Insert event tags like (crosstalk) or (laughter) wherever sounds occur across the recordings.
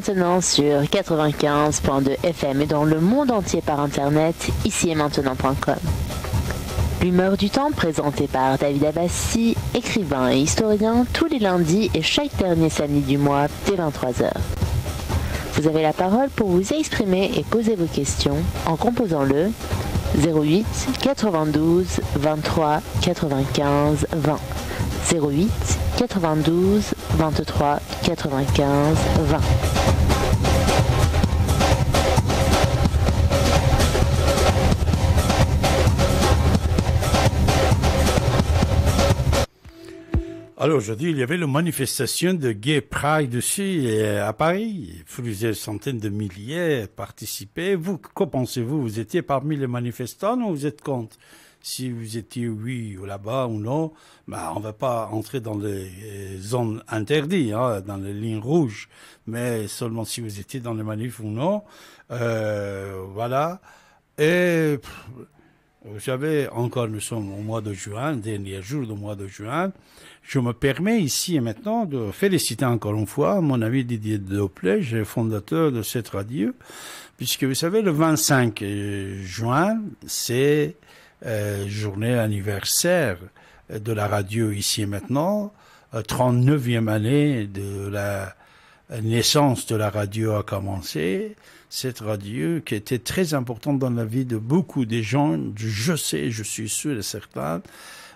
maintenant sur 95.2 FM et dans le monde entier par internet, ici et maintenant.com. L'humeur du temps présentée par David Abbassi, écrivain et historien tous les lundis et chaque dernier samedi du mois dès 23h. Vous avez la parole pour vous exprimer et poser vos questions en composant le 08 92 23 95 20. 08 92 23 95 20. Alors aujourd'hui, il y avait la manifestation de Gay Pride aussi à Paris. Plusieurs centaines de milliers participaient. Vous, qu'en pensez-vous? Vous étiez parmi les manifestants ou vous êtes contre? Si vous étiez oui ou là-bas ou non, bah, on va pas entrer dans les zones interdites, hein, dans les lignes rouges, mais seulement si vous étiez dans les manifs ou non. Euh, voilà. Et vous savez, encore nous sommes au mois de juin, dernier jour du mois de juin. Je me permets ici et maintenant de féliciter encore une fois mon ami Didier Doplège, fondateur de cette radio, puisque vous savez, le 25 juin, c'est euh, journée anniversaire de la radio ici et maintenant, 39e euh, année de la naissance de la radio a commencé. Cette radio qui était très importante dans la vie de beaucoup des gens, je sais, je suis sûr et certain,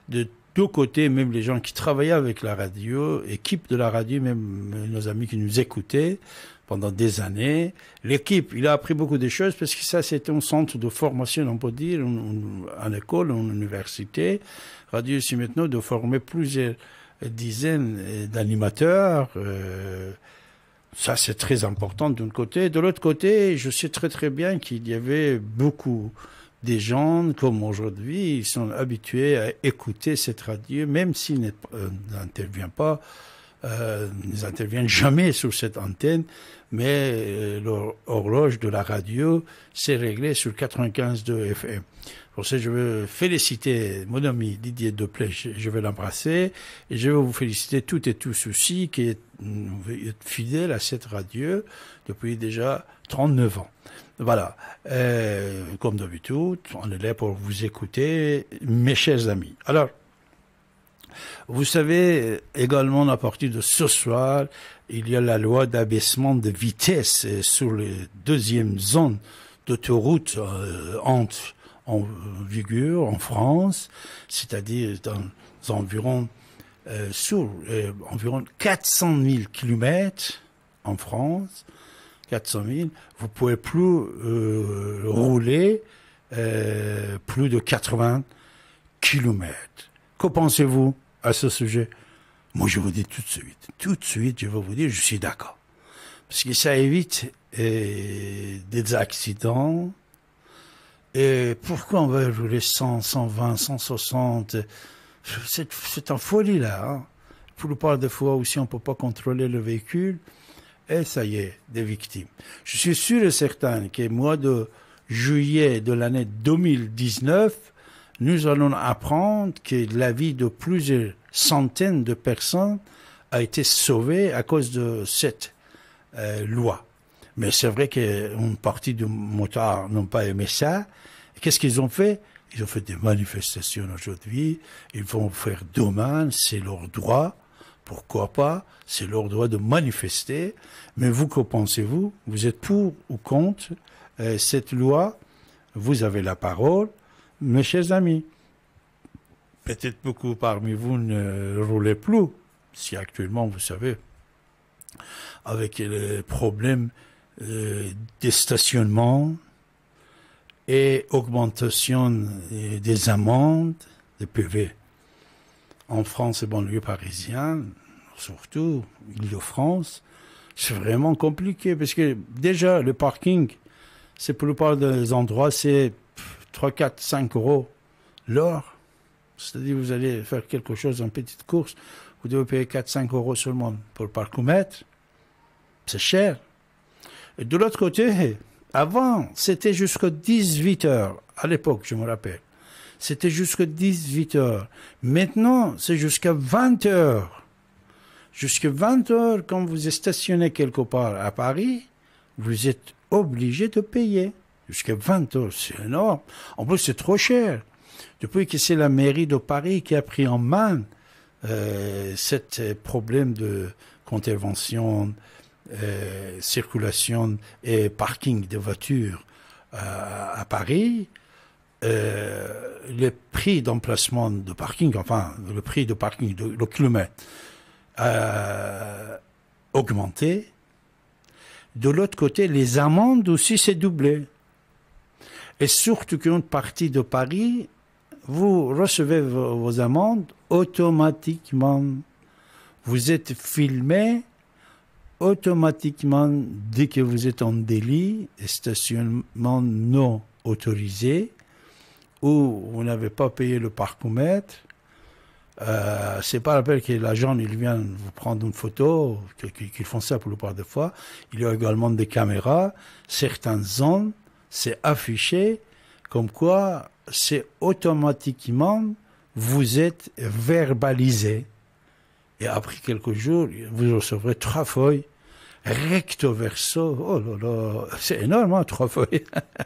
de tous côtés, même les gens qui travaillaient avec la radio, équipe de la radio, même nos amis qui nous écoutaient, pendant des années. L'équipe, il a appris beaucoup de choses parce que ça, c'était un centre de formation, on peut dire, en école, en université. Radio ici maintenant de former plusieurs dizaines d'animateurs. Euh, ça, c'est très important d'un côté. De l'autre côté, je sais très très bien qu'il y avait beaucoup des gens comme aujourd'hui, ils sont habitués à écouter cette radio, même s'ils euh, n'interviennent pas euh, ils n'interviennent jamais sur cette antenne, mais euh, l'horloge de la radio s'est réglée sur 95.2 FM. Pour ça, je veux féliciter mon ami Didier Deplay, je vais l'embrasser, et je veux vous féliciter toutes et tous aussi qui êtes fidèles à cette radio depuis déjà 39 ans. Voilà, euh, comme d'habitude, on est là pour vous écouter, mes chers amis. Alors, vous savez également à partir de ce soir, il y a la loi d'abaissement de vitesse sur les deuxièmes zones d'autoroute euh, entre en vigueur en France, c'est-à-dire dans environ euh, sur euh, environ 400 000 kilomètres en France, 400 000, vous pouvez plus euh, rouler euh, plus de 80 kilomètres. Que pensez-vous à ce sujet? Moi, je vous dis tout de suite, tout de suite, je vais vous dire, je suis d'accord. Parce que ça évite euh, des accidents. Et pourquoi on va rouler 100, 120, 160 C'est, en folie, là. Hein. Pour le part de fois aussi, on peut pas contrôler le véhicule. Et ça y est, des victimes. Je suis sûr et certain que mois de juillet de l'année 2019, nous allons apprendre que la vie de plusieurs centaines de personnes a été sauvée à cause de cette euh, loi. Mais c'est vrai qu'une partie de motards n'ont pas aimé ça. Qu'est-ce qu'ils ont fait? Ils ont fait des manifestations aujourd'hui. Ils vont faire demain, c'est leur droit. Pourquoi pas C'est leur droit de manifester. Mais vous, que pensez-vous? Vous êtes pour ou contre euh, cette loi? Vous avez la parole mes chers amis. Peut-être beaucoup parmi vous ne roulez plus, si actuellement, vous savez, avec les problèmes euh, des stationnements et augmentation des amendes, des PV. En France et banlieue parisienne, surtout Île-de-France, c'est vraiment compliqué parce que déjà le parking, c'est pour la plupart des endroits, c'est 3, 4, 5 euros l'heure. C'est-à-dire vous allez faire quelque chose en petite course, vous devez payer 4, 5 euros seulement pour le parcomètre. C'est cher. Et de l'autre côté, avant, c'était jusqu'à 18 heures. À l'époque, je me rappelle. C'était jusqu'à 18 heures. Maintenant, c'est jusqu'à 20 heures. Jusqu'à 20 heures, quand vous êtes stationné quelque part à Paris, vous êtes obligé de payer. Jusqu'à 20 heures, c'est énorme. En plus, c'est trop cher. Depuis que c'est la mairie de Paris qui a pris en main euh, ce problème de contravention, euh, circulation et parking de voitures euh, à Paris, le prix d'emplacement de parking, enfin le prix de parking, de, le kilomètre, a augmenté. De l'autre côté, les amendes aussi s'est doublé. Et surtout qu'une partie de Paris, vous recevez vos, vos amendes automatiquement. Vous êtes filmé automatiquement, dès que vous êtes en délit, stationnement non autorisé, ou vous n'avez pas payé le parcomètre, euh, c'est pas la peine que l'agent il vient vous prendre une photo, qu'ils font ça pour le part de fois. Il y a également des caméras. Certaines zones, c'est affiché comme quoi c'est automatiquement vous êtes verbalisé. Et après quelques jours, vous recevrez trois feuilles recto verso. Oh là là, c'est énorme, hein, trois feuilles.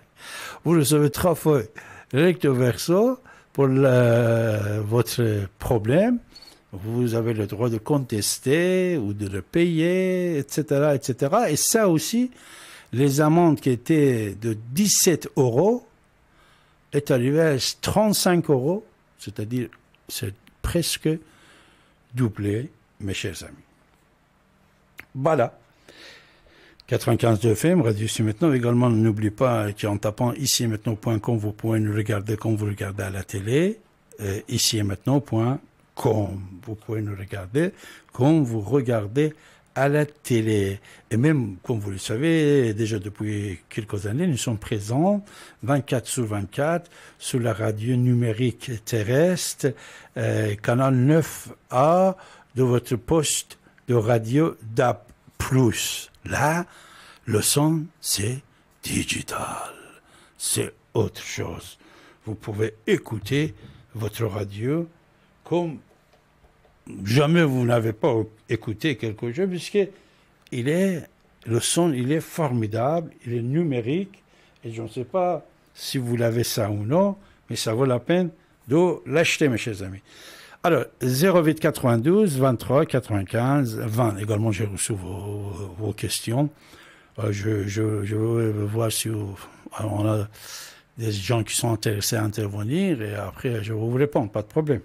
(laughs) vous recevez trois feuilles recto verso pour le, votre problème. Vous avez le droit de contester ou de le payer, etc., etc. Et ça aussi, les amendes qui étaient de 17 euros est arrivé à 35 euros, c'est-à-dire c'est presque doublé, mes chers amis. Voilà. 95 de FM, Radio Ici Maintenant. Également, n'oubliez pas qu'en tapant ici et maintenant.com, vous pouvez nous regarder comme vous regardez à la télé. Euh, ici et maintenant.com. Vous pouvez nous regarder comme vous regardez à la télé. Et même, comme vous le savez, déjà depuis quelques années, nous sommes présents 24 sur 24 sur la radio numérique terrestre, euh, canal 9A de votre poste de radio DAP+. Là, le son, c'est digital. C'est autre chose. Vous pouvez écouter votre radio comme jamais vous n'avez pas écouté quelque chose, puisque il est, le son, il est formidable, il est numérique, et je ne sais pas si vous l'avez ça ou non, mais ça vaut la peine de l'acheter, mes chers amis. Alors, 08 92 23 95 20. Également, j'ai reçu vos, vos questions. Euh, je, je, je veux voir si on a des gens qui sont intéressés à intervenir et après, je vais vous répondre, pas de problème.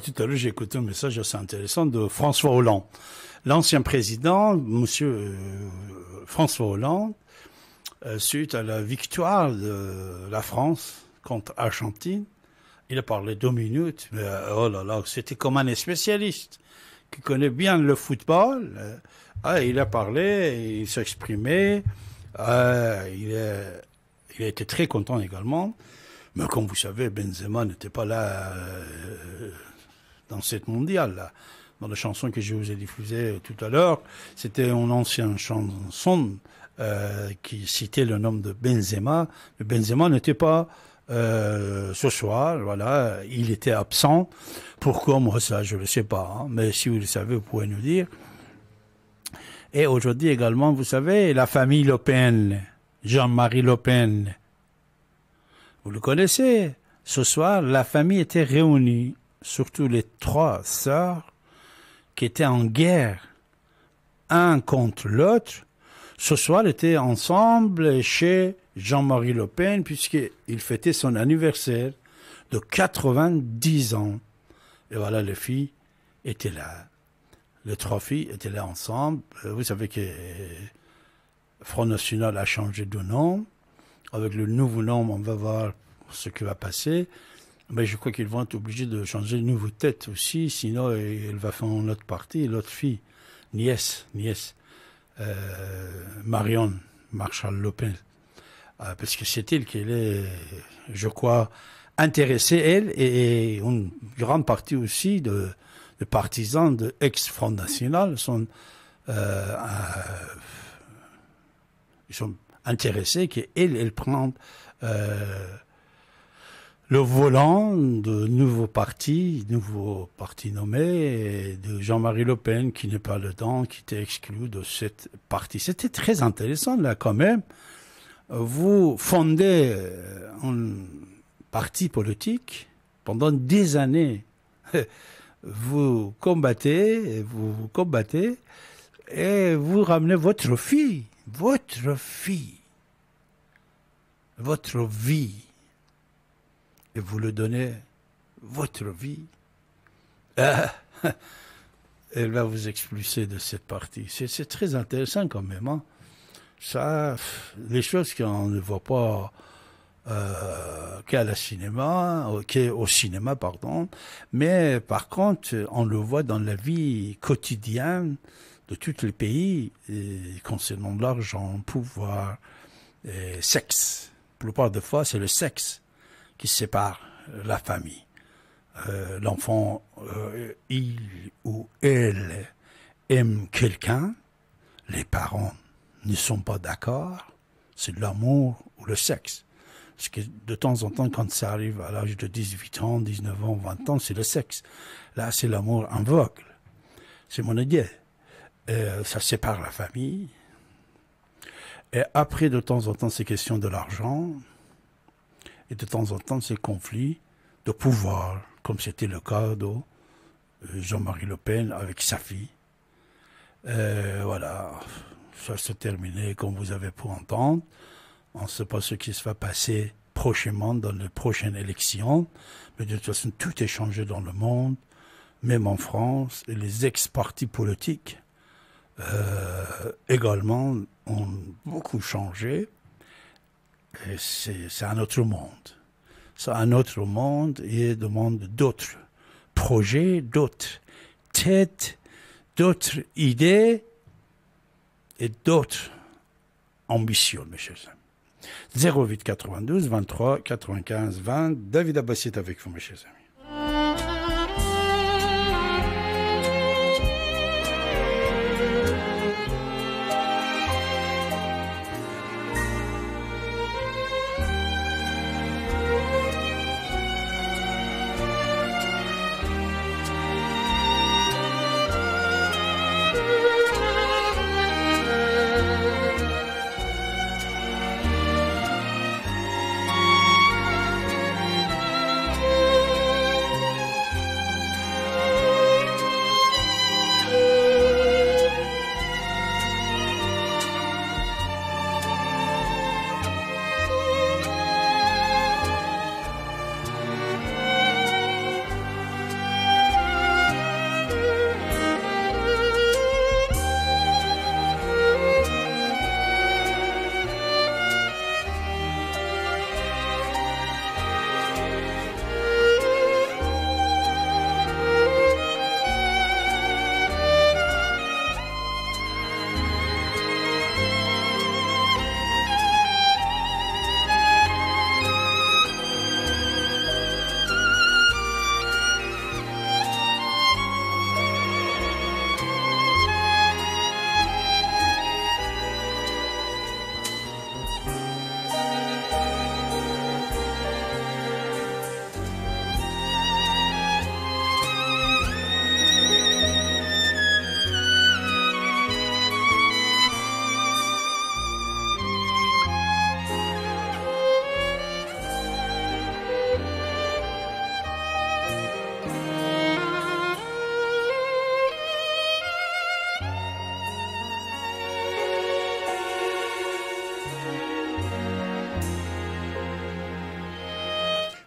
Tout à l'heure, j'ai écouté un message assez intéressant de François Hollande. L'ancien président, monsieur euh, François Hollande, euh, suite à la victoire de la France contre Argentine, il a parlé deux minutes, mais euh, oh là là, c'était comme un spécialiste qui connaît bien le football. Ah, il a parlé, il exprimé, il, il a été très content également. Mais comme vous savez, Benzema n'était pas là dans cette mondiale. Dans la chanson que je vous ai diffusée tout à l'heure, c'était une ancienne chanson euh, qui citait le nom de Benzema. Mais Benzema n'était pas euh, ce soir, voilà, il était absent. Pourquoi moi ça, je ne sais pas. Hein. mais si vous le savez, vous pouvez nous dire. Et aujourd'hui également, vous savez, la famille Le Pen, Jean-Marie Le Pen, vous le connaissez. Ce soir, la famille était réunie surtout les trois sœurs, qui étaient en guerre, un contre l'autre, ce soir étaient ensemble chez Jean-Marie Le Pen, puisqu'il fêtait son anniversaire de 90 ans. Et voilà, les filles étaient là. Les trois filles étaient là ensemble. Euh, vous savez que Front National a changé de nom. Avec le nouveau nom, on va voir ce qui va passer. Mais je crois qu'ils vont être obligés de changer de nouvelle tête aussi, sinon elle va faire une autre partie, l'autre fille, nièce, nièce, euh, Marion Marshall Lopez. Euh, parce que c'est elle qui est, je crois, intéressée, elle, et, une grande partie aussi de, partisans de ex-Front National sont, euh, ils sont intéressés qu'elle, elle prend le volant de nouveaux partis, nouveaux partis nommés, de Jean-Marie Le Pen qui n'est pas dedans, qui était exclu de cette partie. C'était très intéressant là quand même. Vous fondez euh, un parti politique pendant des années. (laughs) Vous combattez, vous combattez et vous ramenez votre fille, votre fille, votre vie et vous le donnez votre vie, ah, (laughs) elle va vous expulser de cette partie. C'est très intéressant quand même. Hein. Ça, les choses qu'on ne voit pas euh, qu'à la cinéma, au cinéma, pardon, mais par contre, on le voit dans la vie quotidienne de tous les pays concernant l'argent, pouvoir, et sexe. La plupart des fois, c'est le sexe qui sépare la famille. Euh, l'enfant, euh, il ou elle aime quelqu'un, les parents ne sont pas d'accord, c'est l'amour ou le sexe. Parce que de temps en temps, quand ça arrive à l'âge de 18 ans, 19 ans, 20 ans, c'est le sexe. Là, c'est l'amour aveugle. C'est mon idée. Euh, ça sépare la famille. Et après, de temps en temps, c'est question de l'argent et de temps en temps ces conflits de pouvoir, comme c'était le cas de euh, Jean-Marie Le Pen avec sa fille. Euh, voilà, ça s'est terminé comme vous avez pu entendre. On ne sait pas ce qui se va passer prochainement dans les prochaines élections, mais de toute façon tout est changé dans le monde, même en France, et les ex-partis politiques euh, également ont beaucoup changé c'est un autre monde. C'est un autre monde et demande d'autres projets, d'autres têtes, d'autres idées et d'autres ambitions, mes chers amis. 08 92 23 95 20. David Abbassi est avec vous, mes chers amis.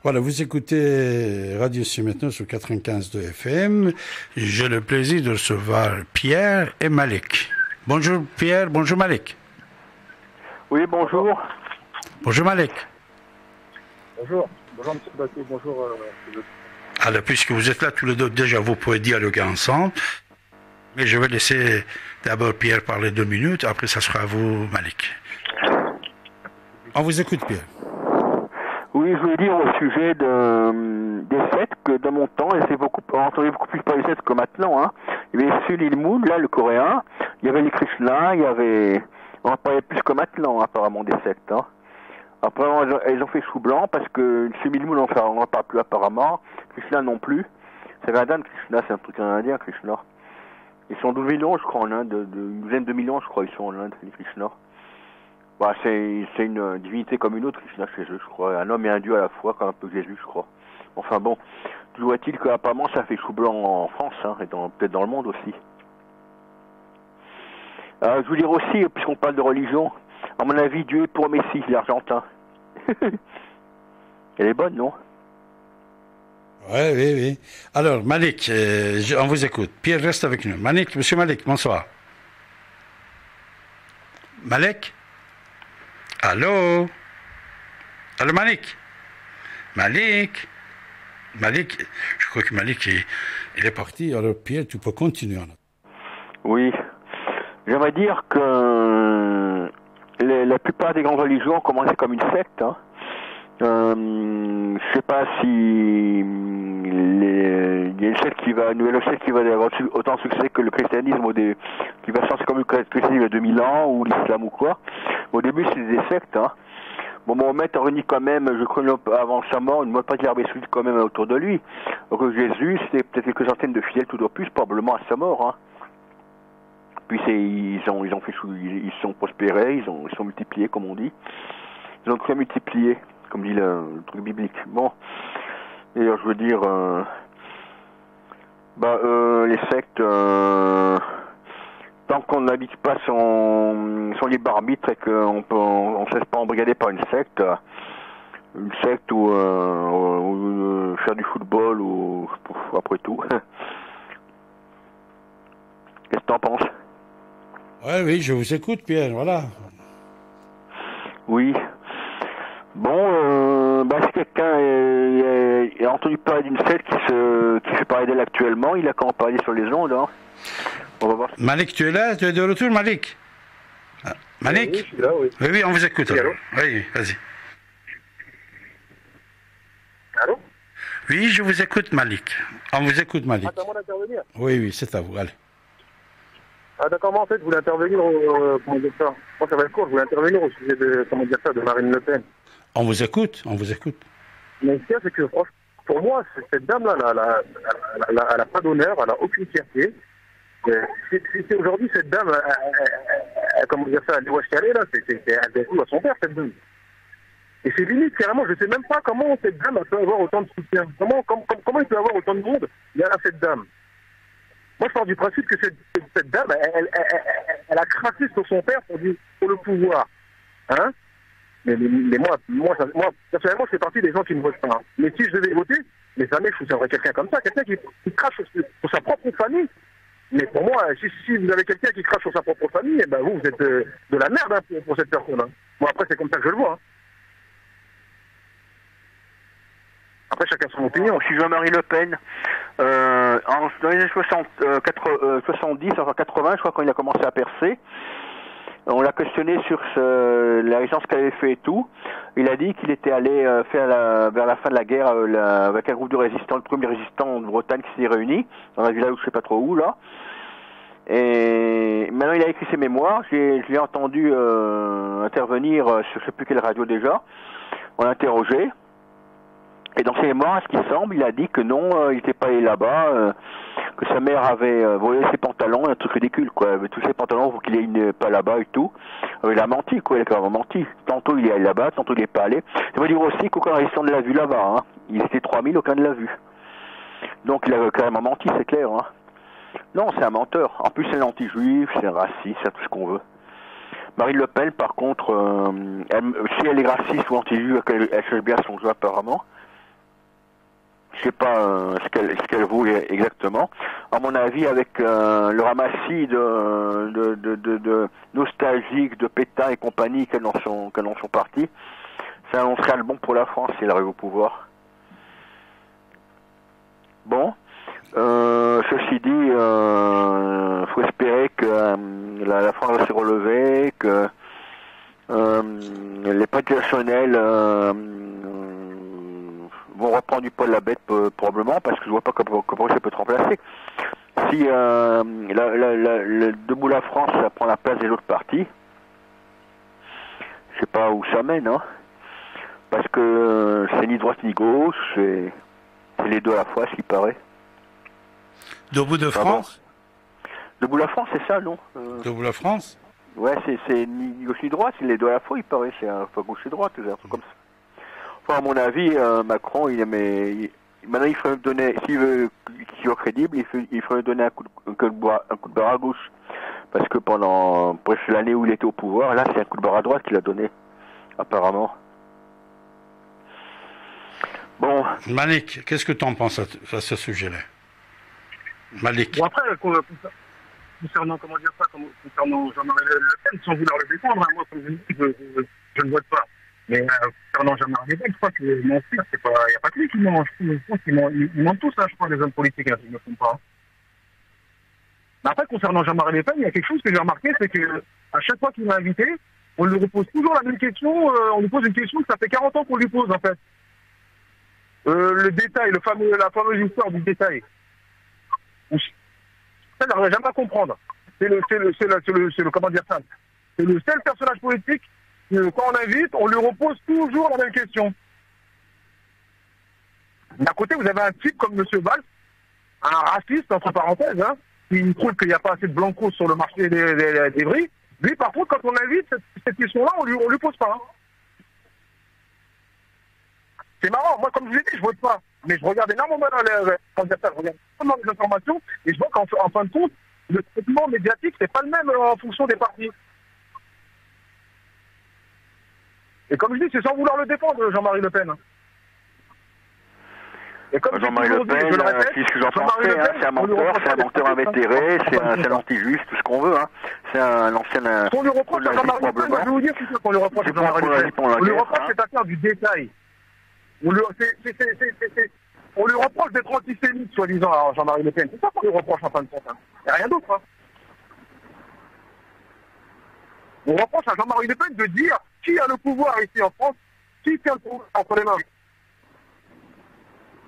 Voilà, vous écoutez Radio C maintenant sur 95 de FM. J'ai le plaisir de recevoir Pierre et Malik. Bonjour Pierre, bonjour Malik. Oui, bonjour. Bonjour Malik. Bonjour. Bonjour M. Bateau, bonjour. Euh, Alors, puisque vous êtes là tous les deux, déjà vous pouvez dialoguer ensemble. Mais je vais laisser d'abord Pierre parler deux minutes, après ça sera à vous Malik. On vous écoute Pierre. Oui, je voulais dire au sujet de, des fêtes que dans mon temps, et c'est beaucoup, on entendait beaucoup plus parler des fêtes que maintenant, hein. Il y avait Sunil Moon, là, le coréen, il y avait les Krishna, il y avait, on en parlait plus que maintenant, apparemment, des sectes, hein. Après, ils ont fait chou blanc parce que Sunil Moon, on n'en parle plus apparemment, Krishna non plus. C'est indien, Krishna, c'est un truc indien, Krishna. Ils sont 12 millions, je crois, en Inde, de, une douzaine de millions, je crois, ils sont en Inde, les Krishna. Bah, c'est une divinité comme une autre, Krishna, chez eux, je crois. Un homme et un dieu à la fois, comme un peu Jésus, je crois. Enfin bon, toujours est-il qu'apparemment ça fait chou blanc en France, hein, et peut-être dans le monde aussi. Euh, je veux dire aussi, puisqu'on parle de religion, à mon avis, Dieu est pour Messie, l'Argentin. (laughs) Elle est bonne, non? Oui, oui, oui. Alors, Malik, euh, on vous écoute. Pierre reste avec nous. Malik, monsieur Malik, bonsoir. Malik? Allô? Allô, Malik? Malik? Malik, je crois que Malik, est parti. Alors, Pierre, tu peux continuer. Oui. J'aimerais dire que la plupart des grandes religions ont commencé comme une secte. Hein. Euh, je sais pas si il y a une secte qui va, une nouvelle secte qui va avoir autant de succès que le christianisme au début, qui va changer comme le christianisme il y a 2000 ans ou l'islam ou quoi. Au début, c'est des sectes. Hein. Bon, Mohamed a réuni quand même, je crois, avant sa mort, une bonne partie de l'armée quand même autour de lui. Jésus, c'était peut-être quelques centaines de fidèles tout au plus, probablement à sa mort. Hein. Puis ils ont, ils ont fait, ils, sont prospérés, ils ont, ils sont multipliés, comme on dit. Ils ont très multiplié, comme dit le, truc biblique. Bon, d'ailleurs, je veux dire, euh, bah, euh, les sectes. Euh, tant qu'on n'habite pas son, son libre arbitre et qu'on peut, on, ne se laisse pas embrigader par une secte, une secte ou, euh, euh, faire du football ou après tout. (laughs) Qu'est-ce que t'en penses? Oui, oui, je vous écoute, Pierre, voilà. Oui. Bon, euh, bah, si quelqu'un a entendu parler d'une secte qui se, qui fait parler d'elle actuellement, il a qu'à en parler sur les ondes, hein. Malik, tu es là? Tu es de retour, Malik? Ah, Malik? Oui, je suis là, oui. Oui, oui, on vous écoute. Oui, oui vas-y. Allô? Oui, je vous écoute, Malik. On vous écoute, Malik. Ah, c'est à moi d'intervenir? Oui, oui, c'est à vous, allez. Ah d'accord, moi en fait, je voulais intervenir, au, comment dire ça? Moi ça va être court, je voulais intervenir au sujet de, comment dire ça, de Marine Le Pen. On vous écoute, on vous écoute. Mais c'est que pour moi, cette dame-là, elle n'a pas d'honneur, elle n'a aucune fierté. C'est aujourd'hui cette dame, comment dire ça, elle est là, un coup à son père, cette dame. Et c'est limite, carrément, je ne sais même pas comment cette dame peut avoir autant de soutien. Comment, comment, comment il peut avoir autant de monde derrière cette dame? Moi, je pars du principe que cette, dame, elle, elle, a crassé sur son père pour, pour le pouvoir. Hein? Mais, mais, moi, moi, moi, personnellement, je fais partie des gens qui ne votent pas. Mais si je devais voter, mais jamais je soutiendrais quelqu'un comme ça, quelqu'un qui, crache sur, sa propre famille. Mais pour moi, si, si vous avez quelqu'un qui crache sur sa propre famille, eh ben vous, vous êtes de, de la merde hein, pour, pour, cette personne. Hein. Bon, après, c'est comme ça que je le vois. Hein. Après, chacun son opinion. Si Jean-Marie Le Pen, euh, en, dans les années 60, euh, 4, euh, 70, enfin 80, je crois, quand il a commencé à percer, on l'a questionné sur ce, la résistance qu'elle avait fait et tout. Il a dit qu'il était allé euh, faire la, vers la fin de la guerre euh, avec un groupe de résistants, le premier résistant de Bretagne qui s'est réuni dans un village où je sais pas trop où là. Et maintenant il a écrit ses mémoires. J'ai, je l'ai entendu euh, intervenir sur je sais plus quelle radio déjà. On l'a interrogé. Et dans ses mémoires, à ce qui semble, il a dit que non, il n'était pas allé là-bas que sa mère avait euh, volé ses pantalons, un truc ridicule, quoi. tous ses pantalons pour qu'il ait pas là-bas et tout. Euh, il a menti, quoi, il a carrément menti. Tantôt il est allé là-bas, tantôt il n'est pas allé. Ça veut dire aussi qu'aucun résistant ne l'a vu là-bas, hein. Il était 3000, aucun ne l'a vu. Donc il a carrément menti, c'est clair, hein. Non, c'est un menteur. En plus, c'est un anti-juif, c'est un raciste, c'est tout ce qu'on veut. Marine Le Pen, par contre, euh, si elle est raciste ou anti-juif, elle, elle, cherche bien son jeu apparemment. Je sais pas euh, ce qu'elle vaut exactement. À mon avis, avec euh, le ramassis de, de, de, Pétain et compagnie qu'elles en sont sont parties, ça annoncerait le bon pour la France si elle arrive au pouvoir. Bon, euh, ceci dit, euh, faut espérer que la, la, France va se relever, que les euh, vont reprendre du poil la bête probablement, parce que je vois pas comment, comment ça peut être remplacé. Si euh, la, la, la, debout la France ça prend la place des autres partis, je sais pas où ça mène, hein, parce que c'est ni droite ni gauche, c'est les deux à la fois, ce qui paraît. Debout de France? Debout la France, c'est ça, non euh... Debout la France? Ouais, c'est ni gauche ni droite, c'est les deux à la fois, il paraît, c'est un peu gauche et droite, un truc comme ça. Enfin, à mon avis, euh, Macron, il aimait... Il, maintenant, il ferait donner, s'il veut qu'il soit crédible, il, fait, il donner un coup, de, un, coup de barre, un coup de barre à gauche. Parce que pendant presque l'année où il était au pouvoir, là, c'est un coup de barre à droite qu'il a donné, apparemment. Bon. Malik, qu'est-ce que tu en penses à, à ce sujet-là? Malik. Bon, après, concernant, comment dire ça, concernant Jean-Marie Le Pen, sans vouloir le défendre, hein, moi, comme je dis, je, je, je ne vote pas. Mais euh, concernant Jean-Marie Le Pen, je crois que mon fils, il n'y a pas que lui qui ment. Je pense qu'ils mentent tous, hein, je crois, les hommes politiques, hein, ne me trompe pas. Mais après, concernant Jean-Marie Le Pen, il y a quelque chose que j'ai remarqué, c'est que à chaque fois qu'il m'a invité, on lui repose toujours la même question. Euh, on lui pose une question que ça fait 40 ans qu'on lui pose, en fait. Euh, le détail, le fameux, la fameuse histoire du détail. Ça, j'arrive jamais à comprendre. C'est le, c'est le, c'est le, c'est le, c'est comment dire ça? C'est le seul personnage politique que, quand on invite, on lui repose toujours la même question. D'un côté, vous avez un type comme M. Valls, un raciste, entre parenthèses, hein, qui trouve qu'il n'y a pas assez de blancos sur le marché des, des, bris. Lui, par contre, quand on invite cette, question-là, on lui, on lui pose pas. Hein. C'est marrant, moi, comme je vous l'ai dit, je vote pas. Mais je regarde énormément dans les, je regarde énormément informations et je vois qu'en en fin de compte, le traitement médiatique, c'est pas le même en fonction des partis. Et comme je dis, c'est sans vouloir le défendre, Jean-Marie Le Pen. Jean-Marie Le Pen, je le répète, euh, ce que j'en pensais, hein, c'est un menteur, c'est un menteur invétéré, c'est un, un anti-juste, tout ce qu'on veut. Hein. C'est un ancien... On lui reproche à Jean-Marie Le Pen, je vais vous dire ce qu'on lui reproche à Jean-Marie Le Pen. On lui reproche cette affaire du détail. On lui, on lui reproche d'être antisémite, soi-disant, à Jean-Marie Le Pen. C'est ça qu'on lui reproche en fin de compte. Il hein. n'y a rien d'autre. Hein. On reproche à Jean-Marie Le Pen de dire qui a le pouvoir ici en France, qui tient le pouvoir entre les mains.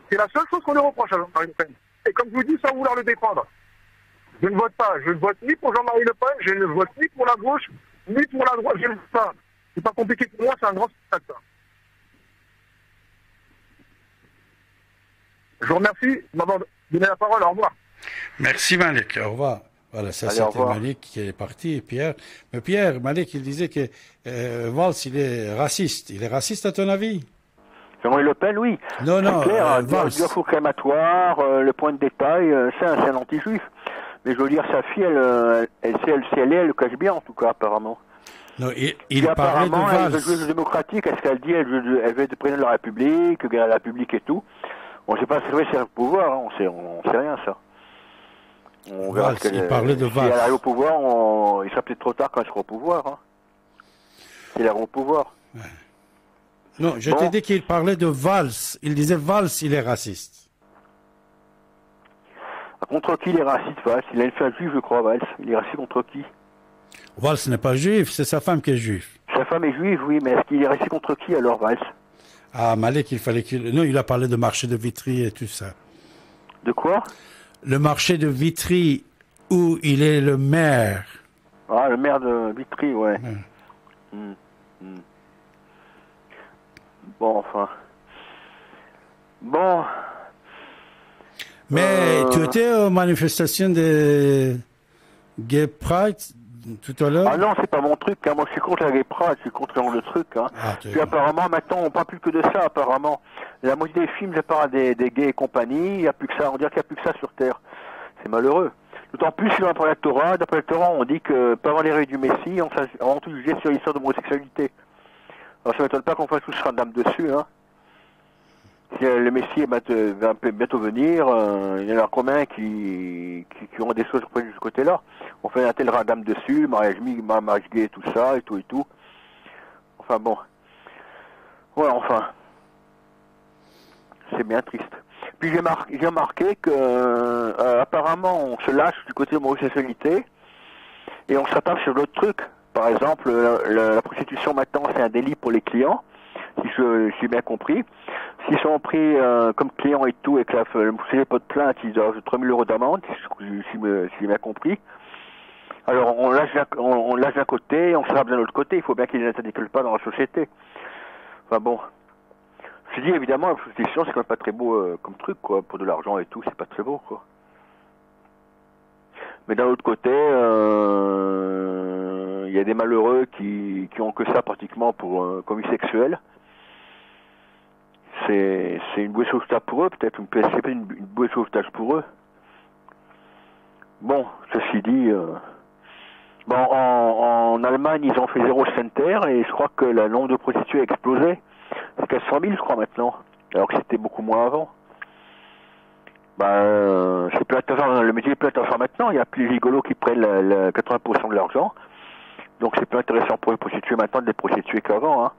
C'est la seule chose qu'on lui reproche à Jean-Marie Le Pen. Et comme je vous dis, sans vouloir le défendre, je ne vote pas. Je ne vote ni pour Jean-Marie Le Pen, je ne vote ni pour la gauche, ni pour la droite. Je ne vote pas. C'est pas compliqué pour moi, c'est un grand spectacle. Je vous remercie de m'avoir donné la parole. Au revoir. Merci Malik. Au revoir. Voilà, ça c'était Malik qui est parti, Pierre. Mais Pierre, Malik, il disait que euh, Valls, il est raciste. Il est raciste à ton avis? Jean-Marie Le Pen, oui. Non, non, clair, euh, Valls. Le faux crématoire, euh, le point de détail, euh, c'est un, un anti-juif. Mais je veux dire, sa fille, elle, euh, elle, elle, elle, elle, elle le cache bien, en tout cas, apparemment. Non, il, il parlait de Valls. Elle veut démocratique, est-ce qu'elle dit Elle veut, elle veut être président de la République, guerre la République et tout? On ne sait pas si c'est le pouvoir, hein. on sait, on, sait rien ça. On verra Valls, il parlait de Valls. Si elle arrive au pouvoir, on, il sera peut-être trop tard quand elle sera au pouvoir. Hein. Arrive au pouvoir. Ouais. Non, je bon. t'ai dit qu'il parlait de Valls. Il disait Valls, il est raciste. Contre qui il est raciste, Valls? Il a une femme juive, je crois, Valls. Il est raciste contre qui? Valls n'est pas juif, c'est sa femme qui est juive. Sa femme est juive, oui, mais est-ce qu'il est raciste contre qui alors, Valls? Ah, Malek, il fallait qu'il... Non, il a parlé de marché de Vitry et tout ça. De quoi? Le marché de Vitry, où il est le maire. Ah, le maire de Vitry, ouais. Mmh. Mmh. Bon, enfin... Bon... Mais euh... tu étais aux manifestations de Gay Pride tout à l'heure Ah non, c'est pas mon truc. Hein. Moi, je suis contre la pride, je suis contre le truc. Hein. Ah, Puis apparemment, maintenant, on parle plus que de ça. Apparemment, la moitié des films, je parle des, des gays et compagnie. Il y a plus que ça. On dirait qu'il n'y a plus que ça sur Terre. C'est malheureux. D'autant plus sur d'après la Torah, d'après le Torah, on dit que pas avant les du Messie, on, on tout jugé sur l'histoire de l'homosexualité. Alors ça m'étonne pas qu'on fasse tout ce dame dessus. Hein. Si le Messie va bientôt venir, euh, il y en a combien qui, qui, ont des choses de ce côté-là On fait un tel radam dessus, mariage mi, mariage gay, tout ça, et tout et tout. Enfin bon. Ouais, enfin. C'est bien triste. Puis j'ai marqué, remarqué que euh, apparemment on se lâche du côté de l'homosexualité et on s'attache sur d'autres trucs. Par exemple, la, prostitution maintenant c'est un délit pour les clients, si je j'ai bien compris. S'ils sont pris euh, comme clients et tout et que le pas de plainte, ils doivent 3000 euros d'amende, si, j'ai bien compris. Alors on lâche on, lâche d'un côté on se de l'autre côté. Il faut bien qu'ils n'interdiquent pas dans la société. Enfin bon, je dis évidemment, la prostitution, c'est quand même pas très beau euh, comme truc, quoi. Pour de l'argent et tout, c'est pas très beau, quoi. Mais d'un autre côté, euh, il y a des malheureux qui, ont que ça pratiquement pour euh, comme sexuel. C'est, une bouée sauvetage pour eux, peut-être une PSCP, une, une bouée sauvetage pour eux. Bon, ceci dit, bon, en, en, Allemagne, ils ont fait zéro center et je crois que le nombre de prostituées a explosé. C'est 400 000, je crois, maintenant. Alors que c'était beaucoup moins avant. Ben, c'est plus intéressant, le métier est plus intéressant maintenant. Il y a plus de gigolos qui prennent le, 80% de l'argent. Donc c'est plus intéressant pour les prostituées maintenant de les prostituer qu'avant. Hein.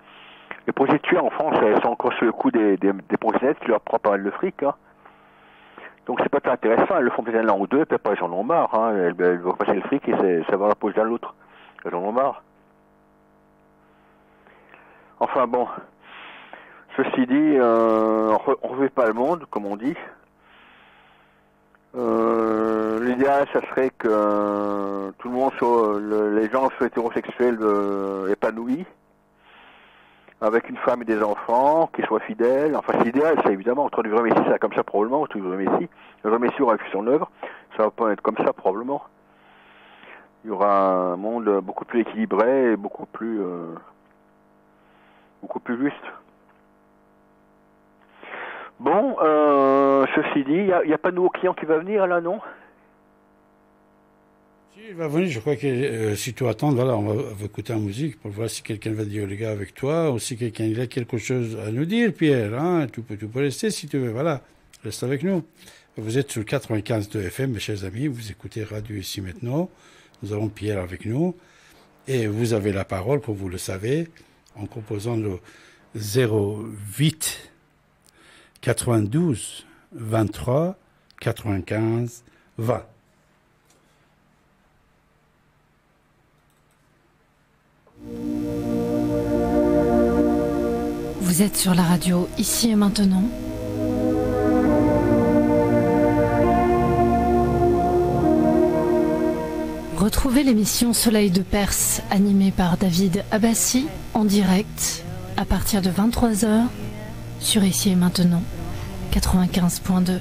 Les prostituées en France, elles sont encore sur le coup des, des, des qui leur prennent pas mal de fric. Hein. Donc c'est pas très intéressant. Elles le font peut-être un ou deux, puis après elles en ont marre. Hein. Elles, vont passer le fric et ça va la poser à l'autre. Elles en ont marre. Enfin bon, Ceci dit, euh, on ne fait pas le monde, comme on dit. Euh, l'idéal, ça serait que euh, tout le monde soit, les gens soient hétérosexuels épanouis, avec une femme et des enfants, qui soient fidèles. Enfin, c'est l'idéal, c'est évidemment. Entre du vrai Messie, c'est comme ça probablement. Entre du vrai Messie, le vrai Messie aura fait son œuvre. Ça va pas être comme ça probablement. Il y aura un monde beaucoup plus équilibré et beaucoup plus, beaucoup plus juste. Bon, euh, ceci dit, il n'y a, pas de nouveau client qui va venir là, non? Il va venir, je crois que euh, si tu attends, voilà, on va, écouter la musique pour voir si quelqu'un va dire les gars avec toi, ou si quelqu'un a quelque chose à nous dire, Pierre. Hein, tu, peux, tu peux rester si tu veux, voilà, reste avec nous. Vous êtes sur 95 de FM, mes chers amis, vous écoutez Radio ici maintenant. Nous avons Pierre avec nous. Et vous avez la parole, comme vous le savez, en composant le 08 92 23 95 20. Vous êtes sur la radio ici et maintenant. Retrouvez l'émission Soleil de Perse animée par David Abbassi en direct à partir de 23h sur Ici et Maintenant 95.2.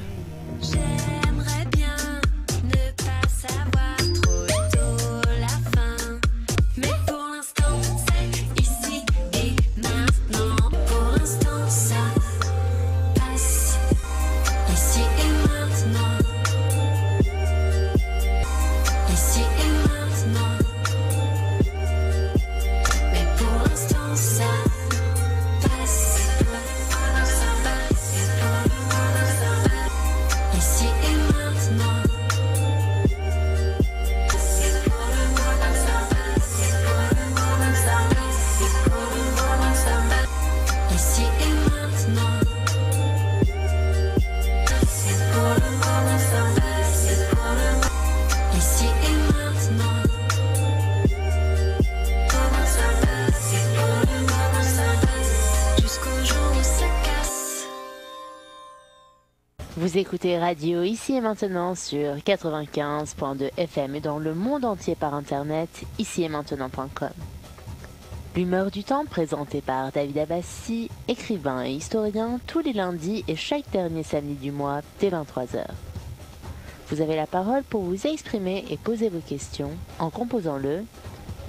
Radio ici et maintenant sur 95.2 FM et dans le monde entier par internet ici et maintenant.com. L'humeur du temps présentée par David Abbassi, écrivain et historien tous les lundis et chaque dernier samedi du mois dès 23h. Vous avez la parole pour vous exprimer et poser vos questions en composant le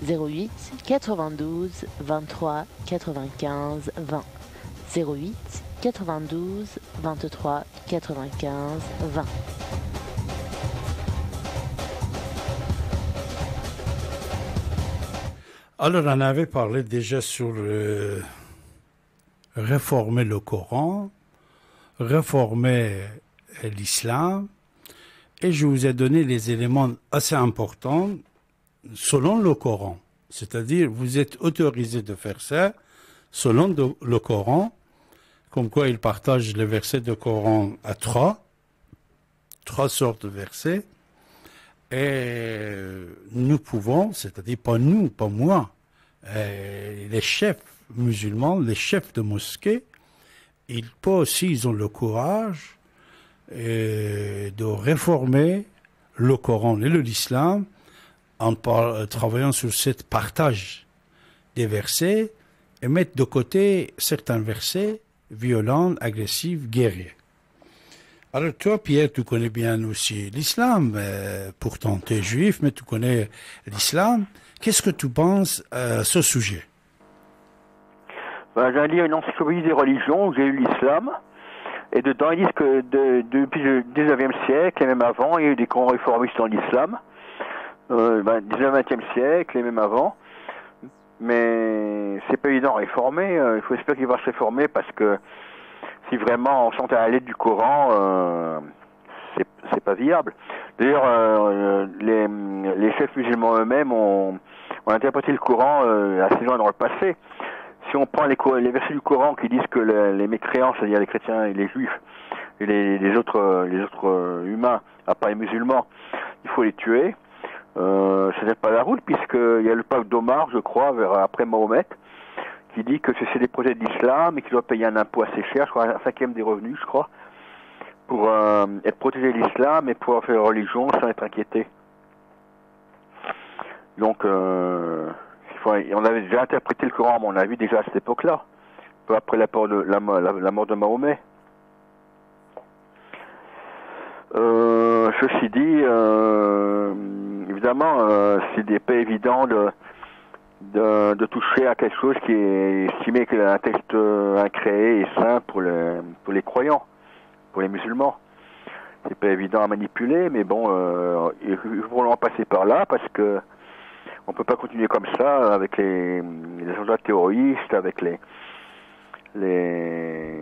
08 92 23 95 20 08 92 23 95 20. Alors, on avait parlé déjà sur réformer le Coran. réformer l'islam et je vous ai donné les éléments assez importants selon le Coran. C'est-à-dire, vous êtes autorisé de faire ça selon le Coran, comme quoi il partage les versets du Coran à trois, trois sortes de versets, et nous pouvons, c'est-à-dire pas nous, pas moi, les chefs musulmans, les chefs de mosquée, ils peuvent, s'ils ont le courage, de réformer le Coran et l'islam en travaillant sur ce partage des versets et mettre de côté certains versets violents, agressifs, guerriers. Alors toi, Pierre, tu connais bien aussi l'islam. Pourtant, tu es juif, mais tu connais l'islam. Qu'est-ce que tu penses à ce sujet? Ben, J'ai lu une encyclopédie des religions, j'ai lu l'islam. Et dedans, ils disent que depuis le 19e siècle, et même avant, il y a eu des courants réformistes dans l'islam. Euh, ben, 19e siècle, et même avant. Mais évident à réformer. Euh, il faut espérer qu'il va se réformer parce que si vraiment on chante à l'aide du Coran, euh, c'est pas viable. D'ailleurs, euh, les, les, chefs musulmans eux-mêmes ont, ont, interprété le Coran euh, assez loin dans le passé. Si on prend les, les versets du Coran qui disent que les, les mécréants, c'est-à-dire les chrétiens et les juifs, et les, les autres, les autres humains, à part les musulmans, il faut les tuer. Euh, ce n'est pas la route, puisqu'il y a le pape d'Omar, je crois, vers, après Mahomet, qui dit que c'est des projets d'islam et qu'il doit payer un impôt assez cher, je crois un cinquième des revenus, je crois, pour euh, être protégé de l'islam et pouvoir faire religion sans être inquiété. Donc, euh, on avait déjà interprété le Coran, à mon avis, déjà à cette époque-là, peu après la, de, la, la, mort de Mahomet. Euh, ceci dit, euh, évidemment, euh, c'est pas évident de, de, de, toucher à quelque chose qui est estimé qu'un texte euh, incréé et saint pour, le, pour les croyants, pour les musulmans. C'est pas évident à manipuler, mais bon, euh, il faut en passer par là parce que on peut pas continuer comme ça avec les, les agendas terroristes, avec les, les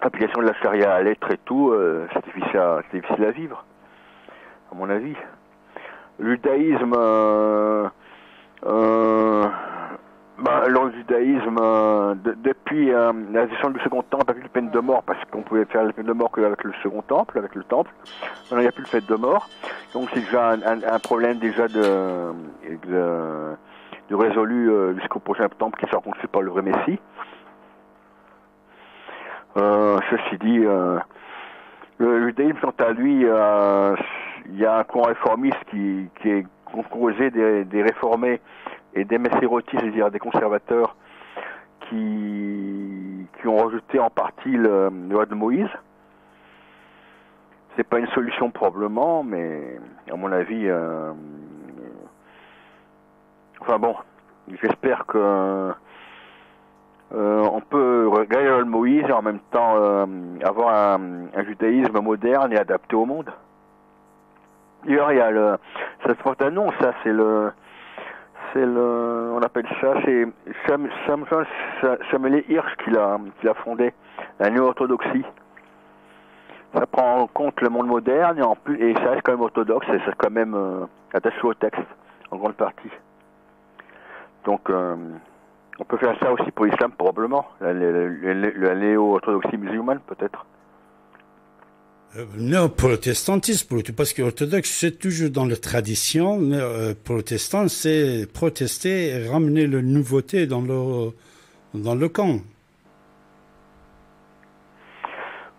applications de la charia à lettres et tout. Euh, c'est difficile, difficile à vivre à mon avis. Le judaïsme, euh, euh, bah, euh, depuis euh, la gestion du second temple, avec la peine de mort, parce qu'on pouvait faire la peine de mort qu'avec le second temple, avec le temple. Maintenant, il n'y a plus le fait de mort. Donc, c'est déjà un, un, un, problème déjà de, de, de résolu euh, jusqu'au prochain temple qui sera construit par le vrai Messie. Ceci dit, le judaïsme, quant à lui, il y a un courant réformiste qui, qui est composé des, réformés et des messérotistes, c'est-à-dire des conservateurs qui, ont rejeté en partie le, loi de Moïse. C'est pas une solution probablement, mais à mon avis, euh, enfin bon, j'espère que euh, on peut regarder le Moïse et en même temps euh, avoir un, un judaïsme moderne et adapté au monde. D'ailleurs, il y a le, ça se porte un nom, ça, c'est le, c'est le, on appelle ça, c'est Sam, Sam, Samuel Hirsch qui l'a, qui l'a fondé, la néo-orthodoxie. Ça prend en compte le monde moderne et en plus, et ça reste quand même orthodoxe et c'est quand même euh, attaché au texte, en grande partie. Donc, euh, on peut faire ça aussi pour l'islam probablement, la, la, néo-orthodoxie musulmane peut-être. Euh, non, protestantisme, parce que orthodoxe, c'est toujours dans la tradition. Euh, protestant, c'est protester et ramener la nouveauté dans le, dans le camp.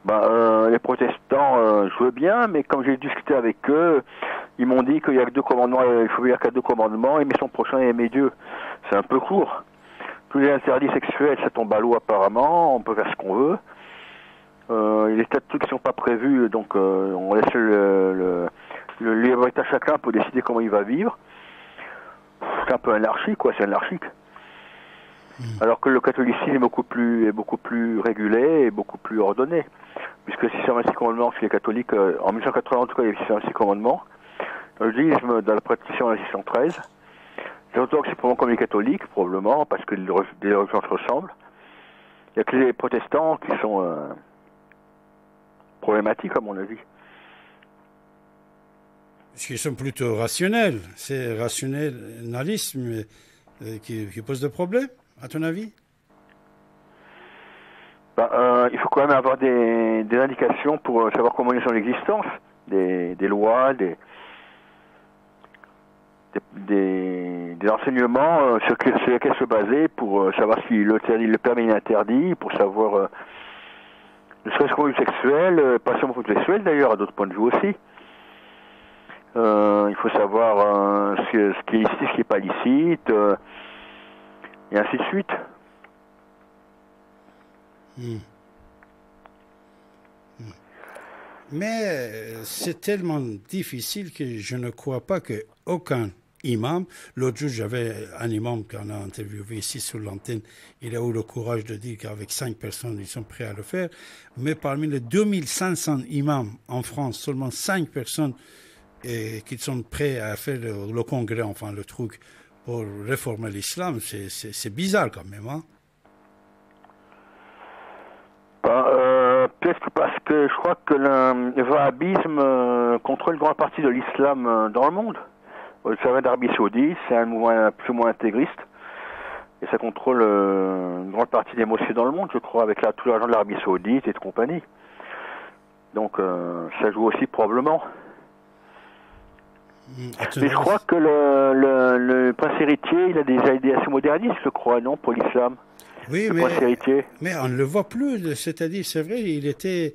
Bah, euh, les protestants, euh, je veux bien, mais comme j'ai discuté avec eux, ils m'ont dit qu'il y a que deux commandements, il faut dire qu'il y a deux commandements, aimer son prochain et aimer Dieu. C'est un peu court. Tous les interdits sexuels, ça tombe à l'eau apparemment, on peut faire ce qu'on veut. Euh, il y a des tas de trucs qui sont pas prévus, donc euh, on laisse le, le, le liberté à chacun pour décider comment il va vivre. C'est un peu anarchique, quoi, c'est anarchique. Mmh. Alors que le catholicisme est beaucoup plus est beaucoup plus régulé et beaucoup plus ordonné, puisque si c'est un commandements chez les catholiques, euh, en 1980 en tout cas, il y avait six commandements. Dans le judaïsme, dans la pratique en 613. Les orthodoxes, c'est probablement comme les catholiques, probablement, parce que les religions se ressemblent. Il n'y a que les protestants qui sont euh, problématiques, à mon avis. Parce qu'ils sont plutôt rationnels. C'est rationalisme euh, qui, qui pose des problèmes, à ton avis? Ben, euh, il faut quand même avoir des, des indications pour savoir comment ils sont l'existence, des, des lois, des, des, enseignements euh, sur, sur lesquels se baser pour euh, savoir si le, le permis est interdit, pour savoir, euh, ne serait-ce niveau sexuel, euh, pas seulement sexuel d'ailleurs, à d'autres points de vue aussi. Il faut savoir ce, ce qui est licite, ce qui n'est pas licite, et ainsi de suite. Hmm. Hmm. Mais c'est tellement difficile que je ne crois pas que aucun imam, l'autre jour j'avais un imam qu'on a interviewé ici sur l'antenne, il a eu le courage de dire qu'avec cinq personnes ils sont prêts à le faire, mais parmi les 2500 imams en France, seulement cinq personnes et qui sont prêts à faire le, congrès, enfin le truc, pour réformer l'islam, c'est- bizarre quand même. Hein? Ben, euh, Peut-être parce que je crois que le, le wahhabisme euh, contrôle une grande partie de l'islam euh, dans le monde. Euh, Ça vient d'Arabie Saoudite, c'est un mouvement plus ou moins intégriste. Et ça contrôle euh, une grande partie des mosquées dans le monde, je crois, avec la, tout l'argent de l'Arabie Saoudite et de compagnie. Donc euh, ça joue aussi probablement. Hmm, Mais je crois que le, le, le prince héritier, il a des idées assez modernistes, je crois, non, pour l'islam? Oui, mais, mais on ne le voit plus. C'est-à-dire, c'est vrai, il était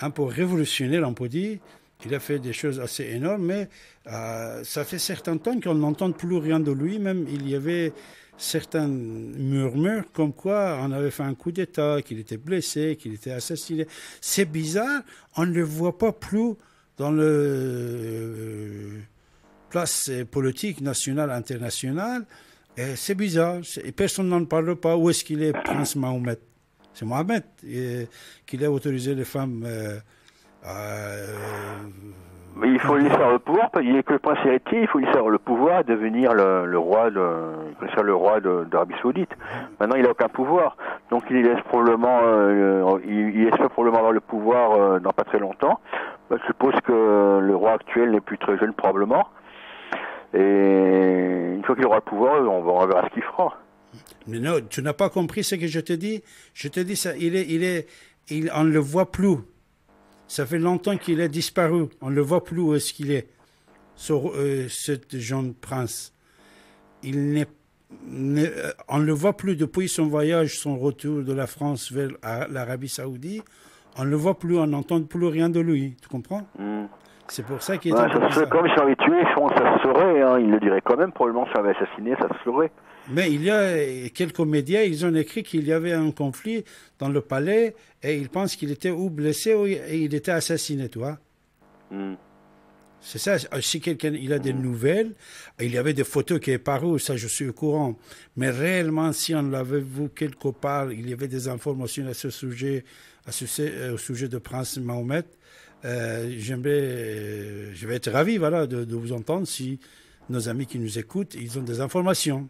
un peu révolutionnaire, on peut dire. Il a fait des choses assez énormes, mais euh, ça fait certains temps qu'on n'entend plus rien de lui. Même il y avait certains murmures comme quoi on avait fait un coup d'État, qu'il était blessé, qu'il était assassiné. C'est bizarre, on ne le voit pas plus dans le euh, place politique nationale, internationale. C'est bizarre, et personne n'en parle pas. Où est-ce qu'il est, Prince Mahomet? C'est Mohamed et- qu'il a autorisé les femmes euh. Euh, Mais il faut lui faire le pouvoir, parce qu'il est que le prince héritier, il faut lui faire le pouvoir de devenir le, le roi de, le roi d'Arabie Saoudite. Maintenant, il n'a aucun pouvoir, donc il laisse probablement, euh, il, il espère probablement avoir le pouvoir euh, dans pas très longtemps. Bah, je suppose que le roi actuel n'est plus très jeune probablement, et une fois qu'il aura le pouvoir, on verra ce qu'il fera. Mais non, tu n'as pas compris ce que je te dis? Je te dis ça, il est, il est, il, on ne le voit plus. Ça fait longtemps qu'il est disparu. On ne le voit plus où est-ce qu'il est. Ce, euh, ce jeune prince. Il n'est, euh, on ne le voit plus depuis son voyage, son retour de la France vers l'Arabie Saoudite. On ne le voit plus, on n'entend plus rien de lui. Tu comprends? Hmm. C'est pour ça qu'il est Ouais, ça se, comme si on avait tué, je pense que ça se saurait, hein, il le dirait quand même, probablement si on avait assassiné, ça se saurait. Mais il y a euh, quelques médias, ils ont écrit qu'il y avait un conflit dans le palais et ils pensent qu'il était ou blessé ou il était assassiné, tu vois. Hmm. C'est ça, si quelqu'un il a des nouvelles, il y avait des photos qui est paru, ça je suis au courant. Mais réellement, si on l'avait vu quelque part, il y avait des informations à ce sujet, à ce, euh, au sujet de Prince Mahomet, euh, j'aimerais, euh, je vais être ravi voilà, de, de vous entendre si nos amis qui nous écoutent, ils ont des informations.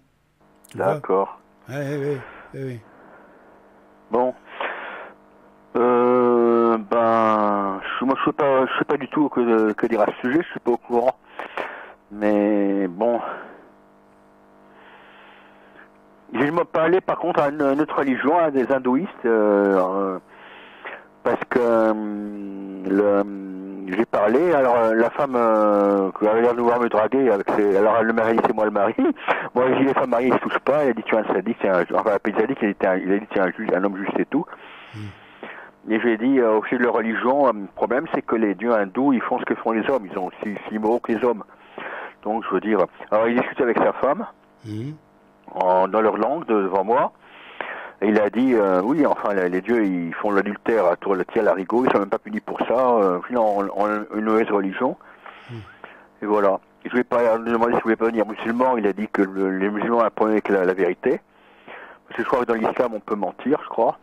D'accord. Oui, oui, oui. Bon. Euh, ben, je, moi, je sais pas, je sais pas du tout que, que dire à ce sujet, je suis pas au courant. Mais bon. Je me parlais par contre à une, une autre religion, à des hindouistes, euh, euh, parce que euh, le, j'ai parlé, alors euh, la femme euh, qui avait l'air de vouloir me draguer avec ses, alors le mari c'est moi le mari, (laughs) moi j'ai dit les femmes mariées ils se touchent pas, elle a dit tu es un sadique, un, enfin elle a dit qu'il était un, il a dit un, juge, un homme juste et tout. Et j'ai dit euh, au sujet de leur religion, euh, le problème c'est que les dieux hindous ils font ce que font les hommes, ils ont aussi si moraux que les hommes. Donc je veux dire, alors il discutait avec sa femme en, dans leur langue de- devant moi. Et il a dit, euh, oui, enfin, les, dieux, ils font l'adultère à tour le tir à l'arigot, ils sont même pas punis pour ça, euh, en une mauvaise religion. Et voilà. Je lui ai pas demandé s'il voulait pas devenir musulman, il a dit que le- les musulmans apprenaient avec la, la vérité. Parce que je crois que dans l'islam, on peut mentir, je crois.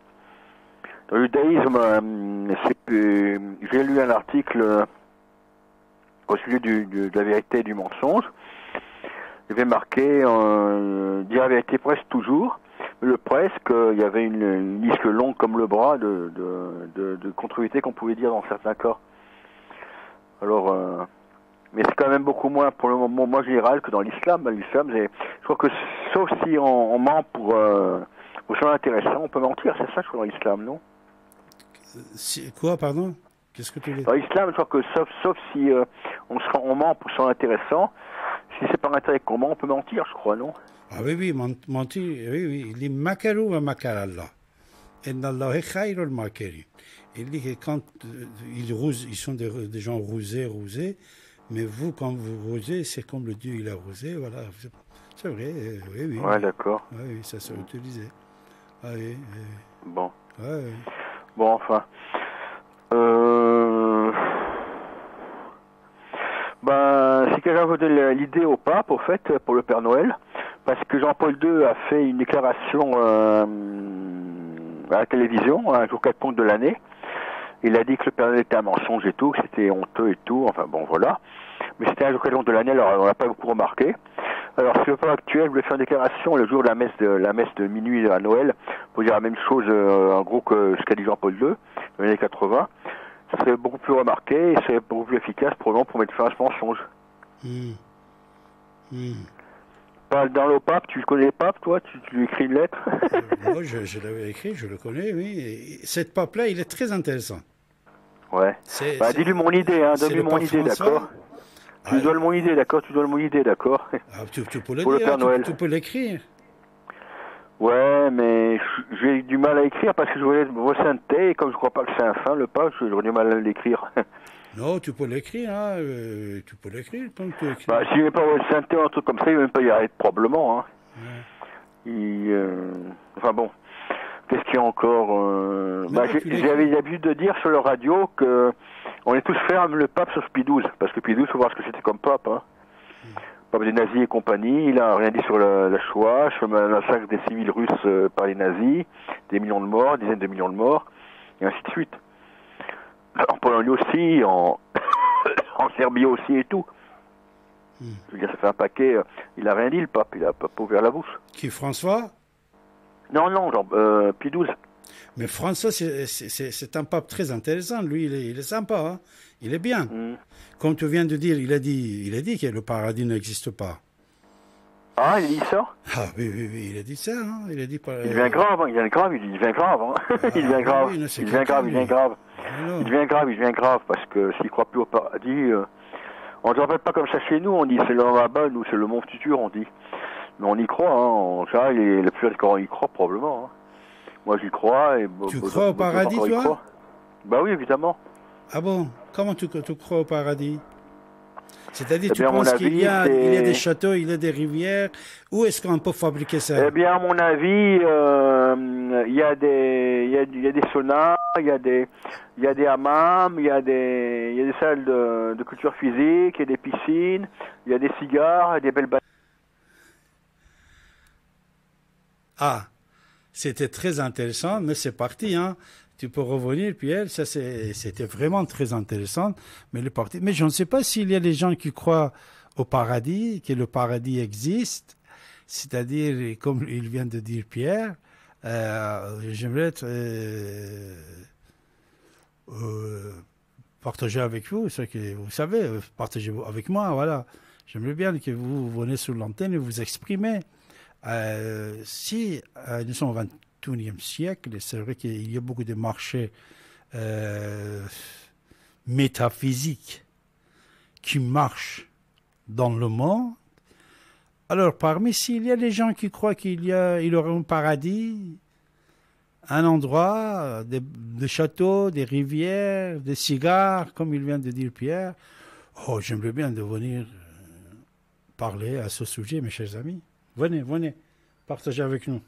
Dans le judaïsme, euh, c'est, j'ai lu un article euh, au sujet du, du- de la vérité et du mensonge. Il avait marqué euh, dire la vérité presque toujours, le presque, il y avait une, une liste longue comme le bras de, de, de, de contributions qu'on pouvait dire dans certains cas. Alors, euh, mais c'est quand même beaucoup moins pour le moment moins général que dans l'islam. L'islam, je crois que sauf si on, on ment pour, euh, pour chose intéressant, on peut mentir, c'est ça, je crois, dans l'islam, non? Si- quoi, pardon? Qu'est-ce que tu veux Dans l'islam, je crois que sauf, sauf si euh, on, se on ment pour chose intéressant, si c'est par intérêt qu'on ment, on peut mentir, je crois, non? Ah oui, oui, ment- mentir, oui, oui. Il dit makaru wa makar Allah. Inna Allahi khayrul makirin. Il dit que quand euh, ils, rusent, ils sont des, des gens rusés, rusés, mais vous, quand vous rusez, c'est comme le Dieu il a rusé, voilà. C'est- vrai, euh, oui, oui. Ouais, d'accord. Oui, oui, ça s'est utilisé. Ah oui, oui, Bon. Ouais, oui. Bon, enfin. Euh... Ben, c'est quelqu'un veut donner l'idée au pape, au fait, pour le Père Noël, parce que Jean-Paul II a fait une déclaration euh, à la télévision, un jour quelconque de l'année. Il a dit que le Père était un mensonge et tout, que c'était honteux et tout, enfin bon, voilà. Mais c'était un jour quelconque de l'année, alors on l'a pas beaucoup remarqué. Alors, si le pape actuel voulait faire une déclaration le jour de la messe de, minuit à Noël, pour dire la même chose, euh, en gros, que ce qu'a dit Jean-Paul II, dans les années 80, ça serait beaucoup plus remarqué et serait beaucoup plus efficace pour, pour mettre fin à ce mensonge. Hmm. Hmm. Dans le pape, tu le connais le pape, toi tu, tu lui écris une lettre (laughs) Moi, je, je l'avais écrit, je le connais, oui. Et cette pape-là, il est très intéressant. Ouais. Bah, dis-lui mon idée, hein, donne-lui le mon idée, d'accord Tu lui Ah, donnes mon idée, d'accord Tu donnes mon idée, d'accord ah, tu, peux le Pour le Père Noël. tu, peux l'écrire. Ouais, mais j'ai du mal à écrire parce que je voulais vos sainteté et comme je crois pas que c'est un saint, le pape, j'aurais du mal à l'écrire. (laughs) Non, tu peux l'écrire, hein, euh, tu peux l'écrire quand tu écris. bah, s'il n'est pas vos sainteté ou un truc comme ça, il va même pas y arriver probablement. Hein. Ouais. Euh, Enfin bon, qu'est-ce qu'il y a encore euh, bah. J'avais l'habitude de dire sur le radio que on est tous fermes le pape sauf Pie XII, parce que Pie XII, faut voir ce que c'était comme pape. Hein. Hmm. Pape des nazis et compagnie, il a rien dit sur la, la Shoah, sur le massacre des civils russes euh, par les nazis, des millions de morts, des dizaines de millions de morts, et ainsi de suite. En Pologne aussi, en, (coughs) en Serbie aussi et tout. Hmm. Je veux dire, ça fait un paquet. euh, il a rien dit le pape, il a pas ouvert la bouche. Qui, François? Non, non, genre, euh, Pie XII. Mais François, c'est- un pape très intéressant. Lui, il est, il est sympa. hein. Il est bien. Hmm. Comme tu viens de dire, il a dit, il a dit que le paradis n'existe pas. Ah, il dit ça? Ah oui, oui, oui, il a dit ça. hein. Il a dit pas. Il devient grave, hein, il devient grave, il devient grave. Hein. (laughs) il devient grave, oui, non, c'est il devient grave, il devient grave. Alors, Il devient grave, il devient grave, parce que s'il croit plus au paradis, euh, on ne rappelle pas comme ça chez nous, on dit c'est le là-bas, nous c'est le monde futur, on dit. Mais on y croit, hein, en général, les- des Corans y croient probablement. Hein. Moi j'y crois. Et, Tu crois au paradis, y toi? Bah oui, évidemment. Ah bon? Comment tu, tu crois au paradis? C'est-à-dire, Eh tu penses qu'il y, y a des châteaux, il y a des rivières Où est-ce qu'on peut fabriquer ça? Eh bien, à mon avis, euh, il y a des, il y a, y a des saunas, il y a des, il y a des hammams, il y a des, il y a des salles de, de culture physique, il y a des piscines, il y a des cigares, des belles. Ah, c'était très intéressant, mais c'est parti. Hein. Tu peux revenir, Pierre. Ça, c'était vraiment très intéressant. Mais le parti. Mais je ne sais pas s'il y a des gens qui croient au paradis, que le paradis existe. C'est-à-dire, comme il vient de dire Pierre, euh, j'aimerais être, euh, euh, partager avec vous ce que vous savez, euh, partagez avec moi, voilà. J'aimerais bien que vous venez sur l'antenne et vous exprimez. Euh, si euh, nous sommes au XXIe siècle, c'est vrai qu'il y a beaucoup de marchés métaphysiques qui marchent dans le monde, alors parmi s'il y a des gens qui croient qu'il y a, y aura un paradis, un endroit, euh, des, châteaux, des rivières, des cigares, comme il vient de dire Pierre, oh, j'aimerais bien de venir euh, parler à ce sujet, mes chers amis. Venez, venez, partagez avec nous.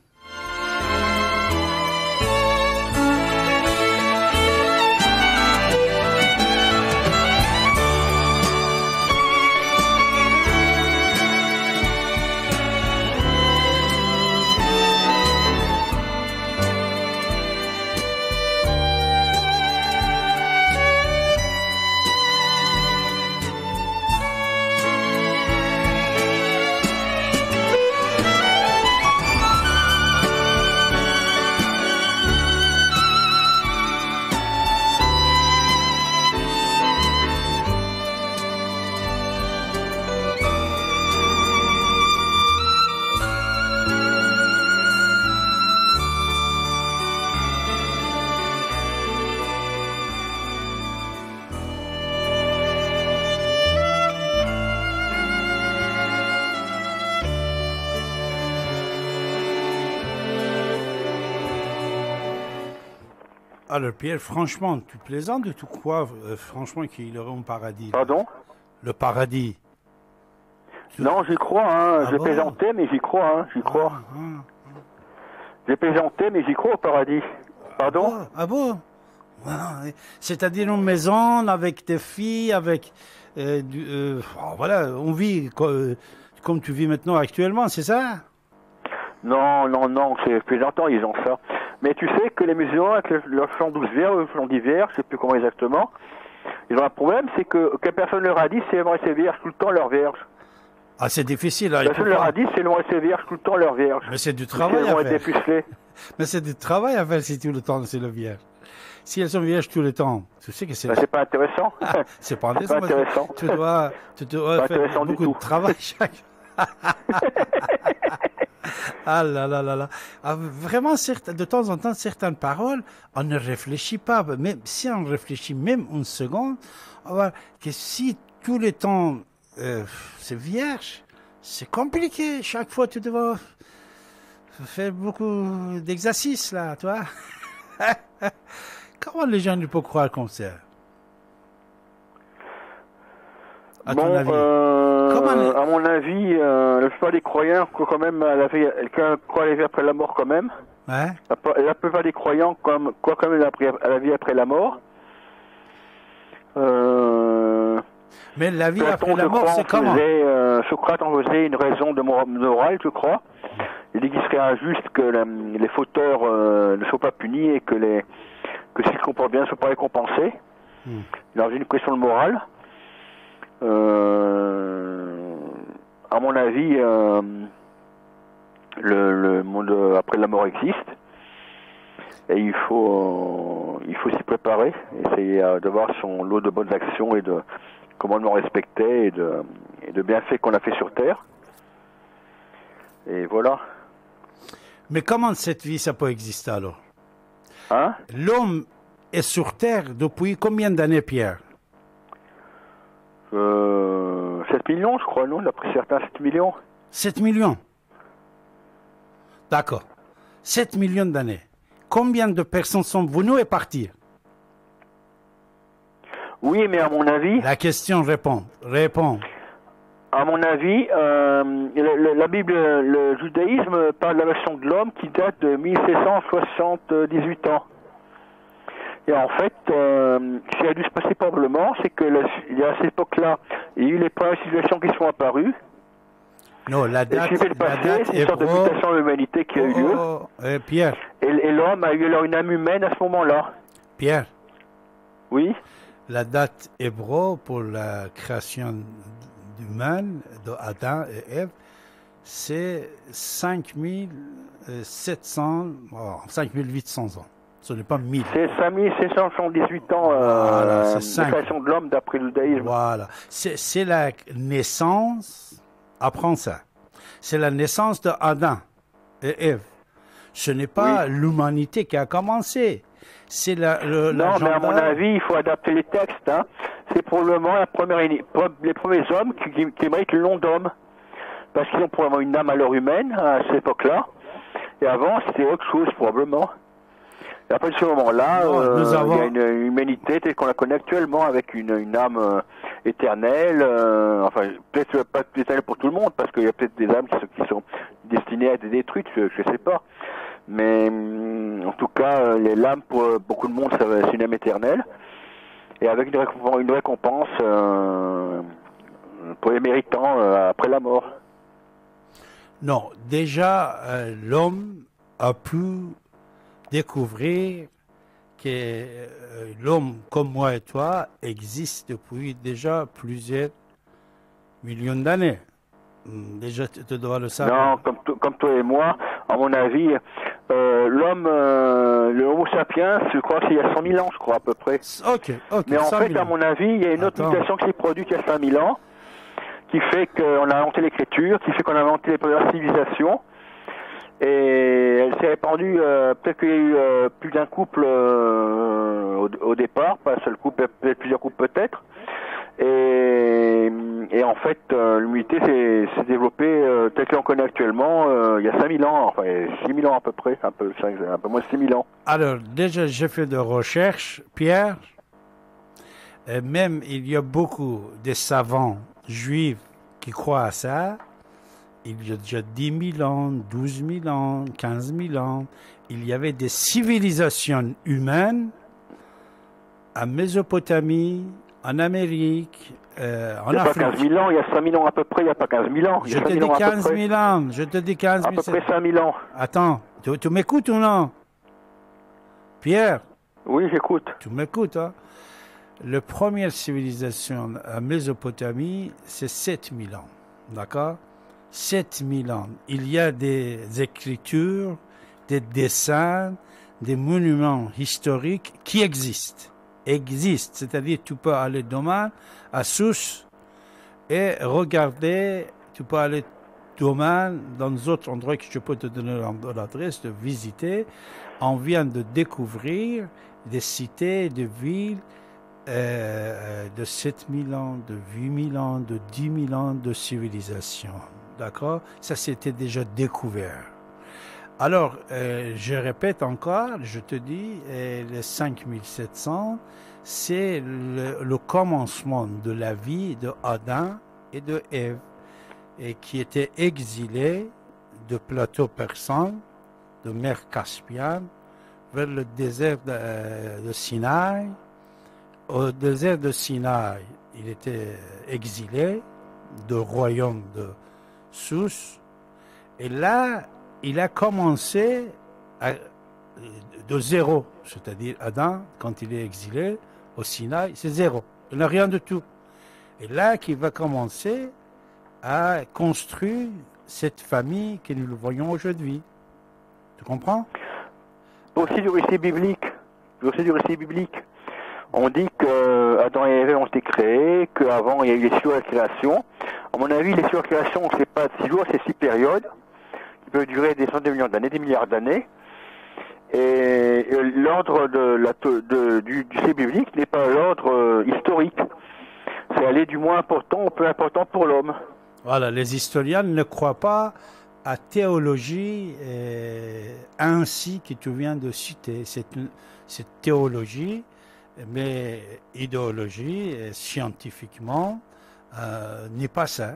Alors Pierre, franchement, tu plaisantes ou tu crois euh, franchement qu'il y aura un paradis là Pardon? Le paradis. Non, j'y crois, hein. Ah J'ai bon plaisanté, mais j'y crois, hein. J'y crois. Ah, ah. J'ai plaisanté, mais j'y crois au paradis. Pardon? Ah, ah bon? Ah, C'est-à-dire une maison avec des filles, avec... euh, du, euh, oh, voilà, on vit co- euh, comme tu vis maintenant actuellement, c'est ça? Non, non, non, c'est plaisantant, ils ont ça. Mais tu sais que les musulmans, avec le- leur douze vierge, le chant d'hiver, je sais plus comment exactement, ils ont un problème, c'est que, que personne leur a dit c'est aimerait ses vierges tout le temps leur vierge. Ah, c'est difficile. il Personne leur a dit c'est aimerait ses vierges tout le temps leur vierge. Mais c'est du travail à être faire. Mais c'est du travail à faire si tout le temps c'est le vierge. Si elles sont vierges tout le temps, tu sais que c'est... Ben, c'est pas intéressant. c'est pas (laughs) c'est pas intéressant. Tu dois, tu dois (laughs) faire beaucoup de travail chaque... ah là là là là. Ah, vraiment, de temps en temps, certaines paroles, on ne réfléchit pas. Même si on réfléchit même une seconde, on va que si tout le temps euh, c'est vierge, c'est compliqué. Chaque fois, tu dois faire beaucoup d'exercices là, tu vois. (laughs) Comment les gens ne peuvent croire comme ça? À ton bon, avis euh, Comment à mon avis, euh, la plupart des croyants quand même à la vie, croient à la vie après la mort quand même. Hein La, plupart des croyants comme, croient quand même à la vie après la mort. Euh, Mais la vie Platon, après la mort, c'est en comment faisait, euh, Socrate en faisait une raison de mor- morale, je crois. Il dit qu'il serait injuste que la- les fauteurs euh, ne soient pas punis et que les que s'ils comportent bien ne soient pas récompensés. Hmm. Dans une question de morale. Euh, à mon avis, euh, le, le monde après la mort existe. Et il faut, euh, il faut s'y préparer, essayer euh, de voir son lot de bonnes actions et de commandements respectés et de, et de bienfaits qu'on a fait sur Terre. Et voilà. Mais comment cette vie, ça peut exister alors? Hein? L'homme est sur Terre depuis combien d'années, Pierre? Euh, 7 millions, je crois, non D'après certains, 7 millions 7 millions. D'accord. 7 millions d'années. Combien de personnes sont venues et parties? Oui, mais à mon avis, La question répond. Répond. à mon avis, euh, le- le- la Bible, le judaïsme parle de la version de l'homme qui date de 1678 ans. Et en fait, euh, ce qui a dû se passer probablement, c'est que la- il y a à cette époque-là, il y a eu les premières civilisations qui sont apparues. Non, la Et date, fait le la passé, date c'est une sorte de mutation de l'humanité qui a eu lieu. Oh, oh, eh, Pierre, Et, et l'homme a eu alors une âme humaine à ce moment-là. Pierre, Oui la date hébreu pour la création d'humain, d'Adam et Ève, c'est 5700, oh, 5800 ans. Ce n'est pas 1000. C'est 5778 ans Voilà, euh, c'est de cinq. création de l'homme d'après le judaïsme. Voilà. C'est c'est la naissance, apprends ça. C'est la naissance de Adam et Ève. Ce n'est pas l'humanité qui a commencé. C'est la, le, Non, mais à mon avis, il faut adapter les textes. Hein. C'est probablement la première, les premiers hommes qui, qui, qui méritent le nom d'homme. Parce qu'ils ont probablement une âme à l'heure humaine à cette époque-là. Et avant, c'était autre chose, probablement. Et après ce moment-là, euh, avons- il y a une humanité telle qu'on la connaît actuellement, avec une, une âme euh, éternelle. euh, enfin, peut-être pas éternelle pour tout le monde, parce qu'il y a peut-être des âmes qui sont, qui sont destinées à être détruites, je ne sais pas. Mais hum, en tout cas, euh, les lames, pour beaucoup de monde, c'est une âme éternelle. Et avec une récompense, une récompense pour les méritants après la mort. Non, déjà, l'homme a pu découvrir que euh, l'homme comme moi et toi existe depuis déjà plusieurs millions d'années. Hum, Déjà, tu dois le savoir. Non, comme, to- comme toi et moi, à mon avis, euh, l'homme, euh, le Homo sapiens, je crois qu'il y a 100 000 ans, je crois à peu près. Ok, ok. Mais en 100 fait, 000 à mon avis, il y a une autre Attends. mutation qui s'est produite il y a 5000 ans, qui fait qu'on a inventé l'écriture, qui fait qu'on a inventé les premières civilisations. Et elle s'est répandue, euh, peut-être qu'il y a eu euh, plus d'un couple euh, au, départ, pas un seul couple, peut-être plusieurs couples peut-être. Et, en fait, l'humanité s'est développée telle qu'on connaît actuellement il y a 5000 ans, enfin 6000 ans à peu près, un peu, un peu moins de 6000 ans. Alors, déjà, j'ai fait de recherches, Pierre. Même, il y a beaucoup de savants juifs qui croient à ça. Il y a déjà 10 000 ans, 12 000 ans, 15 000 ans. Il y avait des civilisations humaines en Mésopotamie, en Amérique, euh, en Il n'y a pas Afrique. 15 000 ans, il y a 5000 ans à peu près, il n'y a pas 15 000 ans. Je te 5000 dis ans à peu 15 près. 000 ans. Je te dis 15 À 000 peu c'est- près 5000 ans. Attends, tu, tu m'écoutes ou non? Pierre? Oui, j'écoute. Tu m'écoutes, hein? La première civilisation en Mésopotamie, c'est 7000 ans. D'accord? 7000 ans. Il y a des écritures, des dessins, des monuments historiques qui existent. Existent. C'est-à-dire, tu peux aller demain à Sousse et regarder, tu peux aller demain dans d'autres endroits que je peux te donner l'adresse de visiter. On vient de découvrir des cités, des villes euh, de 7000 ans, de 8000 ans, de 10 000 ans de civilisation. D'accord? Ça, c'était déjà découvert. Alors, euh, je répète encore, je te dis, euh, les 5700, c'est le, commencement de la vie de Adam et de Ève, qui étaient exilés de plateau persan, de mer Caspienne, vers le désert de, euh, de Sinaï. Au désert de Sinaï, il était exilé du royaume de Sousse. Et là, il a commencé à- de zéro. C'est-à-dire, Adam, quand il est exilé au Sinaï, c'est zéro. Il n'a rien de tout. Et là qu'il va commencer à construire cette famille que nous le voyons aujourd'hui. Tu comprends? Aussi du récit biblique. Aussi du récit biblique. On dit que Adam et Ève ont été créés, qu'avant il y a eu les sur création. À mon avis, les sur créations, c'est pas six jours, c'est six périodes qui peuvent durer des centaines de millions d'années, des milliards d'années. Et l'ordre de la de- du, du récit biblique n'est pas l'ordre euh, historique. C'est aller du moins important au plus important pour l'homme. Voilà, les historiens ne croient pas à théologie euh, ainsi que tu viens de citer. C'est une- cette théologie, mais idéologie, euh, scientifiquement, euh, n'est pas ça.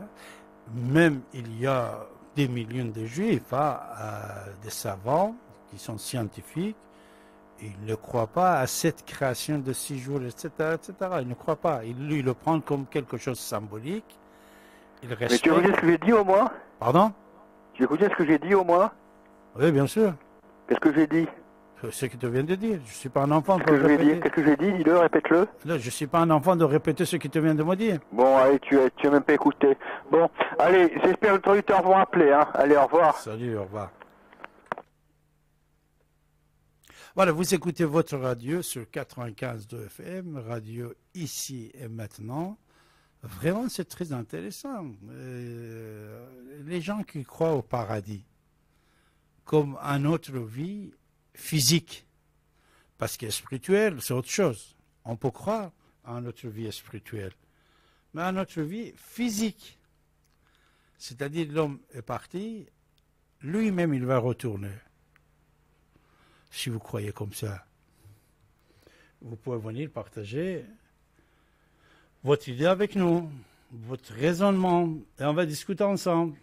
Même il y a des millions de juifs, hein, euh, des savants qui sont scientifiques, ils ne croient pas à cette création de six jours, etc. etc. Ils ne croient pas. Ils, ils le prennent comme quelque chose de symbolique. Ils Mais tu respectent. dire ce que j'ai dit au moins? Pardon? Tu dire ce que j'ai dit au moins? Oui, bien sûr. Qu'est-ce que j'ai dit? Ce que tu viens de dire. Je ne suis pas un enfant Qu'est-ce que répéter. Qu'est-ce que j'ai dit Dis-le, répète-le. Là, je ne suis pas un enfant de répéter ce que tu viens de me dire. Bon, allez, tu as, tu as même pas écouté. Bon, allez, j'espère que les auditeurs vont appeler, hein. Allez, au revoir. Salut, au revoir. Voilà, vous écoutez votre radio sur 95 de FM, radio ici et maintenant. Vraiment, c'est très intéressant. Euh, les gens qui croient au paradis, comme à notre vie physique, parce que spirituelle, c'est autre chose. On peut croire à notre vie spirituelle, mais à notre vie physique. C'est-à-dire l'homme est parti, lui-même il va retourner. Si vous croyez comme ça, vous pouvez venir partager votre idée avec nous, votre raisonnement, et on va discuter ensemble.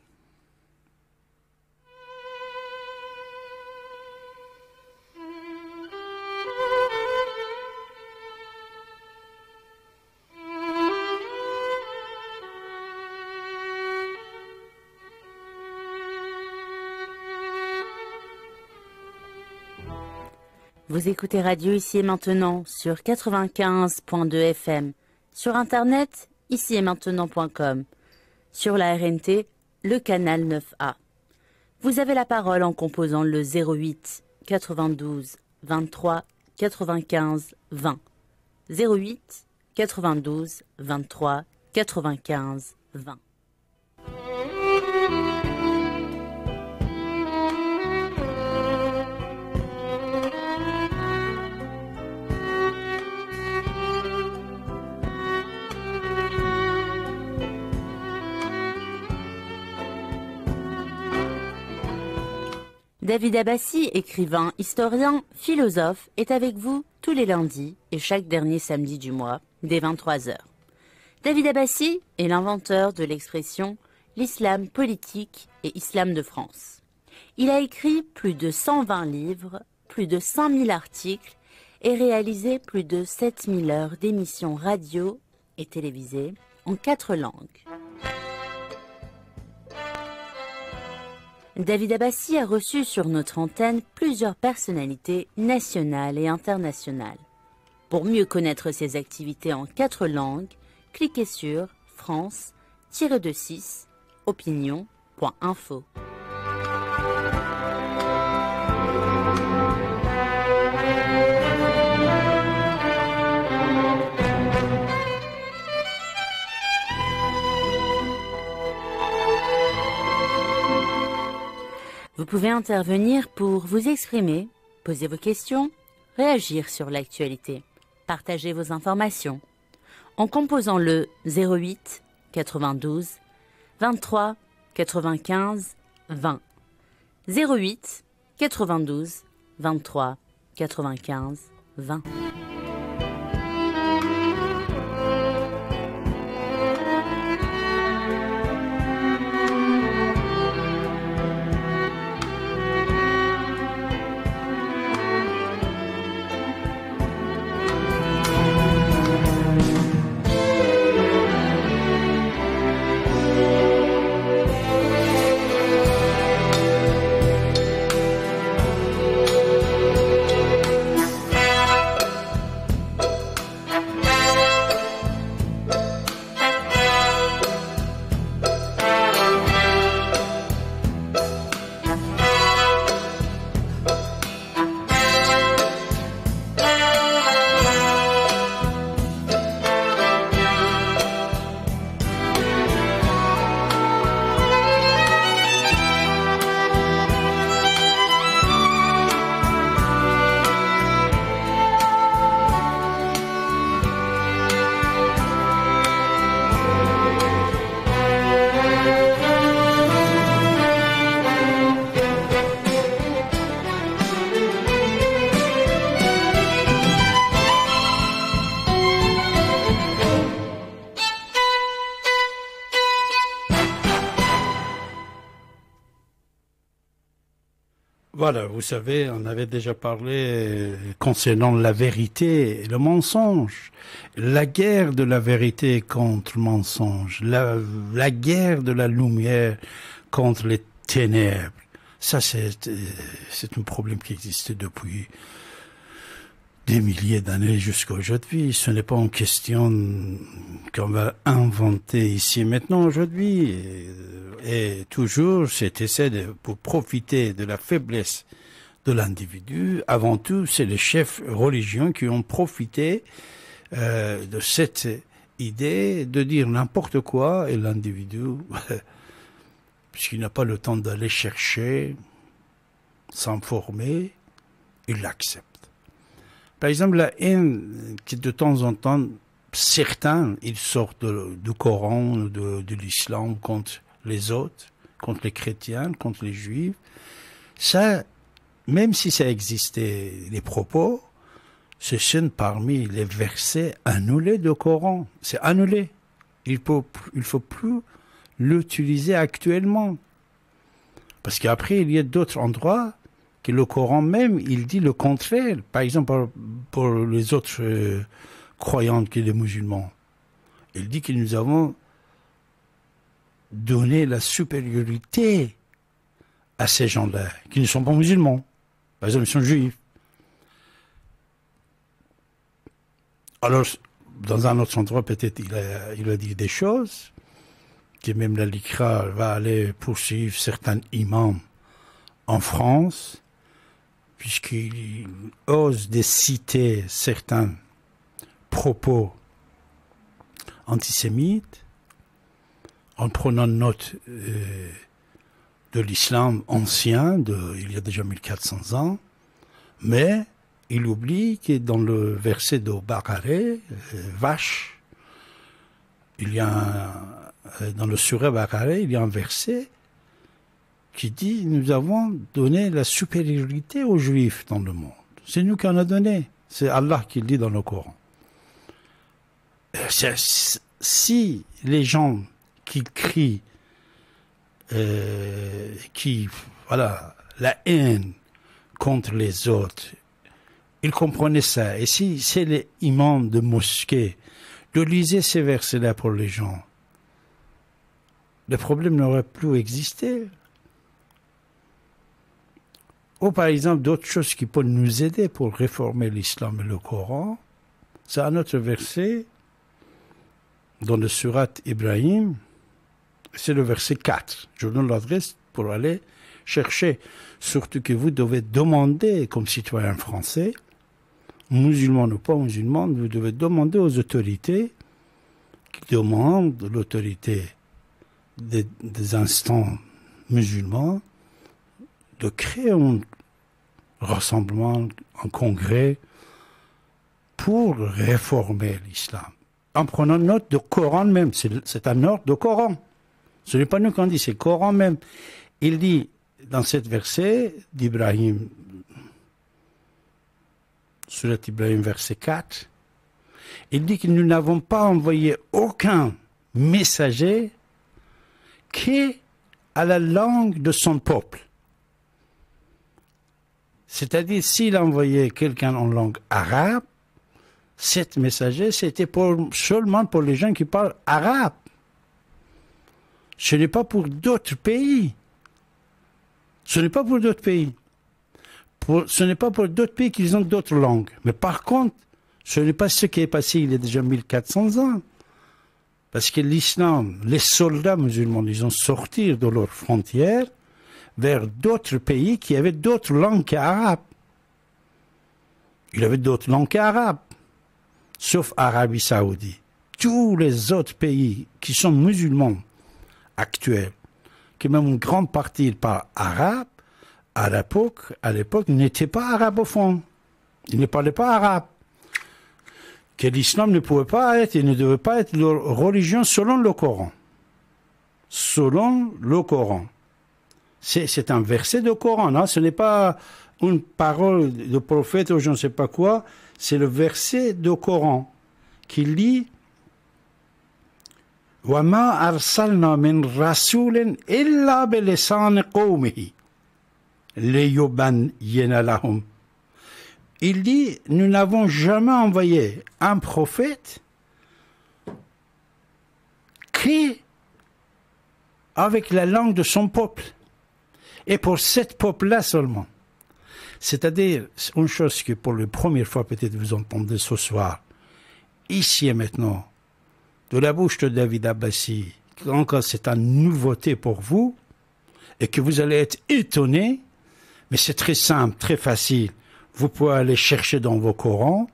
Vous écoutez Radio ici et maintenant sur 95.2 FM, sur internet ici et maintenant.com, sur la RNT, le canal 9A. Vous avez la parole en composant le 08 92 23 95 20. 08 92 23 95 20. David Abbassi, écrivain, historien, philosophe, est avec vous tous les lundis et chaque dernier samedi du mois, dès 23h. David Abbassi est l'inventeur de l'expression l'islam politique et islam de France. Il a écrit plus de 120 livres, plus de 5000 articles et réalisé plus de 7000 heures d'émissions radio et télévisées en quatre langues. David Abbassi a reçu sur notre antenne plusieurs personnalités nationales et internationales. Pour mieux connaître ses activités en quatre langues, cliquez sur France-6 opinion.info. Vous pouvez intervenir pour vous exprimer, poser vos questions, réagir sur l'actualité, partager vos informations en composant le 08 92 23 95 20. 08 92 23 95 20. Vous savez, on avait déjà parlé concernant la vérité et le mensonge. La guerre de la vérité contre le mensonge. La, guerre de la lumière contre les ténèbres. Ça, c'est, c'est un problème qui existait depuis des milliers d'années jusqu'à aujourd'hui. Ce n'est pas une question qu'on va inventer ici maintenant aujourd'hui. Et, toujours, cet essai de, pour profiter de la faiblesse de l'individu. Avant tout, c'est les chefs religieux qui ont profité euh, de cette idée de dire n'importe quoi et l'individu, (laughs) puisqu'il n'a pas le temps d'aller chercher, s'informer, il l'accepte. Par exemple, la haine qui de temps en temps, certains, ils sortent du Coran, de, de l'islam contre les autres, contre les chrétiens, contre les juifs. Ça, même si ça existait, les propos, ce sont parmi les versets annulés du Coran. C'est annulé. Il ne il faut plus l'utiliser actuellement. Parce qu'après, il y a d'autres endroits que le Coran même, il dit le contraire. Par exemple, pour, les autres euh, croyants que les musulmans. Il dit que nous avons donné la supériorité à ces gens-là, qui ne sont pas musulmans. Par exemple, sont juifs. Alors, dans un autre endroit, peut-être, il a, il a dit des choses, que même la LICRA va aller poursuivre certains imams en France, puisqu'il ose de citer certains propos antisémites en prenant note euh, de l'islam ancien, il y a déjà 1400 ans, mais il oublie que dans le verset de Bakaré, euh, vache, il y a un, euh, dans le surah Bakaré, il y a un verset qui dit nous avons donné la supériorité aux Juifs dans le monde. C'est nous qui en a donné. C'est Allah qui le dit dans le Coran. Euh, si les gens qui crient, euh, qui, voilà, la haine contre les autres, ils comprenaient ça. Et si c'est les imams de mosquée de liser ces versets-là pour les gens, le problème n'aurait plus existé. Ou par exemple d'autres choses qui peuvent nous aider pour réformer l'islam et le Coran. C'est un autre verset dans le surat Ibrahim, c'est le verset 4. Je donne l'adresse pour aller chercher. Surtout que vous devez demander, comme citoyen français, musulman ou pas musulman, vous devez demander aux autorités qui demandent l'autorité des, des, instants musulmans de créer un rassemblement, un congrès pour réformer l'islam. En prenant note du Coran même, c'est un ordre de Coran. Ce n'est pas nous qu'on dit, c'est le Coran même. Il dit dans cette verset d'Ibrahim, surat Ibrahim verset 4, il dit que nous n'avons pas envoyé aucun messager qui à la langue de son peuple. C'est-à-dire, s'il envoyait quelqu'un en langue arabe, cet messager, c'était seulement pour les gens qui parlent arabe. Ce n'est pas pour d'autres pays. Ce n'est pas pour d'autres pays. ce n'est pas pour d'autres pays qui ont d'autres langues. Mais par contre, ce n'est pas ce qui est passé il y a déjà 1400 ans. Parce que l'islam, les soldats musulmans, ils ont sorti de leurs frontières vers d'autres pays qui avaient d'autres langues qu'arabes. Il avait d'autres langues qu'arabes, sauf Arabie Saoudite. Tous les autres pays qui sont musulmans actuels, qui même une grande partie parlent arabe, à l'époque, à l'époque, n'étaient pas arabophones. Ils ne parlaient pas arabe que l'islam ne pouvait pas être et ne devait pas être leur religion selon le Coran. Selon le Coran. C'est un verset de Coran, hein. ce n'est pas une parole de prophète ou je ne sais pas quoi, c'est le verset de Coran qui lit وما أرسلنا من رسول إلا بلسان قومه ليبين لهم il dit, nous n'avons jamais envoyé un prophète qui, avec la langue de son peuple, et pour cette peuple-là seulement. C'est-à-dire, une chose que pour la première fois peut-être vous entendez ce soir, ici et maintenant, de la bouche de David Abbassi, encore c'est une nouveauté pour vous, et que vous allez être étonné, mais c'est très simple, très facile. Vous pouvez aller chercher dans vos Corans,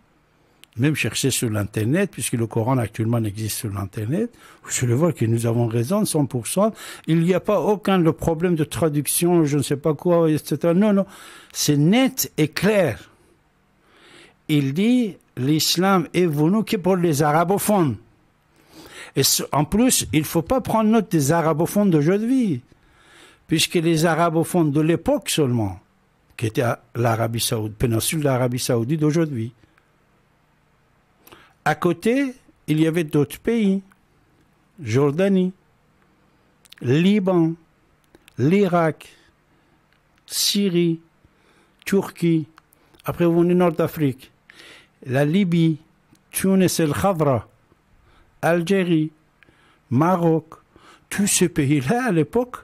même chercher sur l'Internet, puisque le Coran actuellement existe sur l'Internet. Vous allez voir que nous avons raison, 100%. Il n'y a pas aucun le problème de traduction, je ne sais pas quoi, etc. Non, non. C'est net et clair. Il dit, l'islam est venu que pour les arabophones. Et en plus, il ne faut pas prendre note des arabophones d'aujourd'hui, puisque les arabophones de l'époque seulement, qui était l'Arabie Saoudite, péninsule d'Arabie Saoudite d'aujourd'hui. À côté, il y avait d'autres pays. Jordanie, Liban, l'Irak, Syrie, Turquie. Après, vous venez Nord-Afrique, la Libye, Tunis el Khadra, Algérie, Maroc. Tous ces pays-là, à l'époque,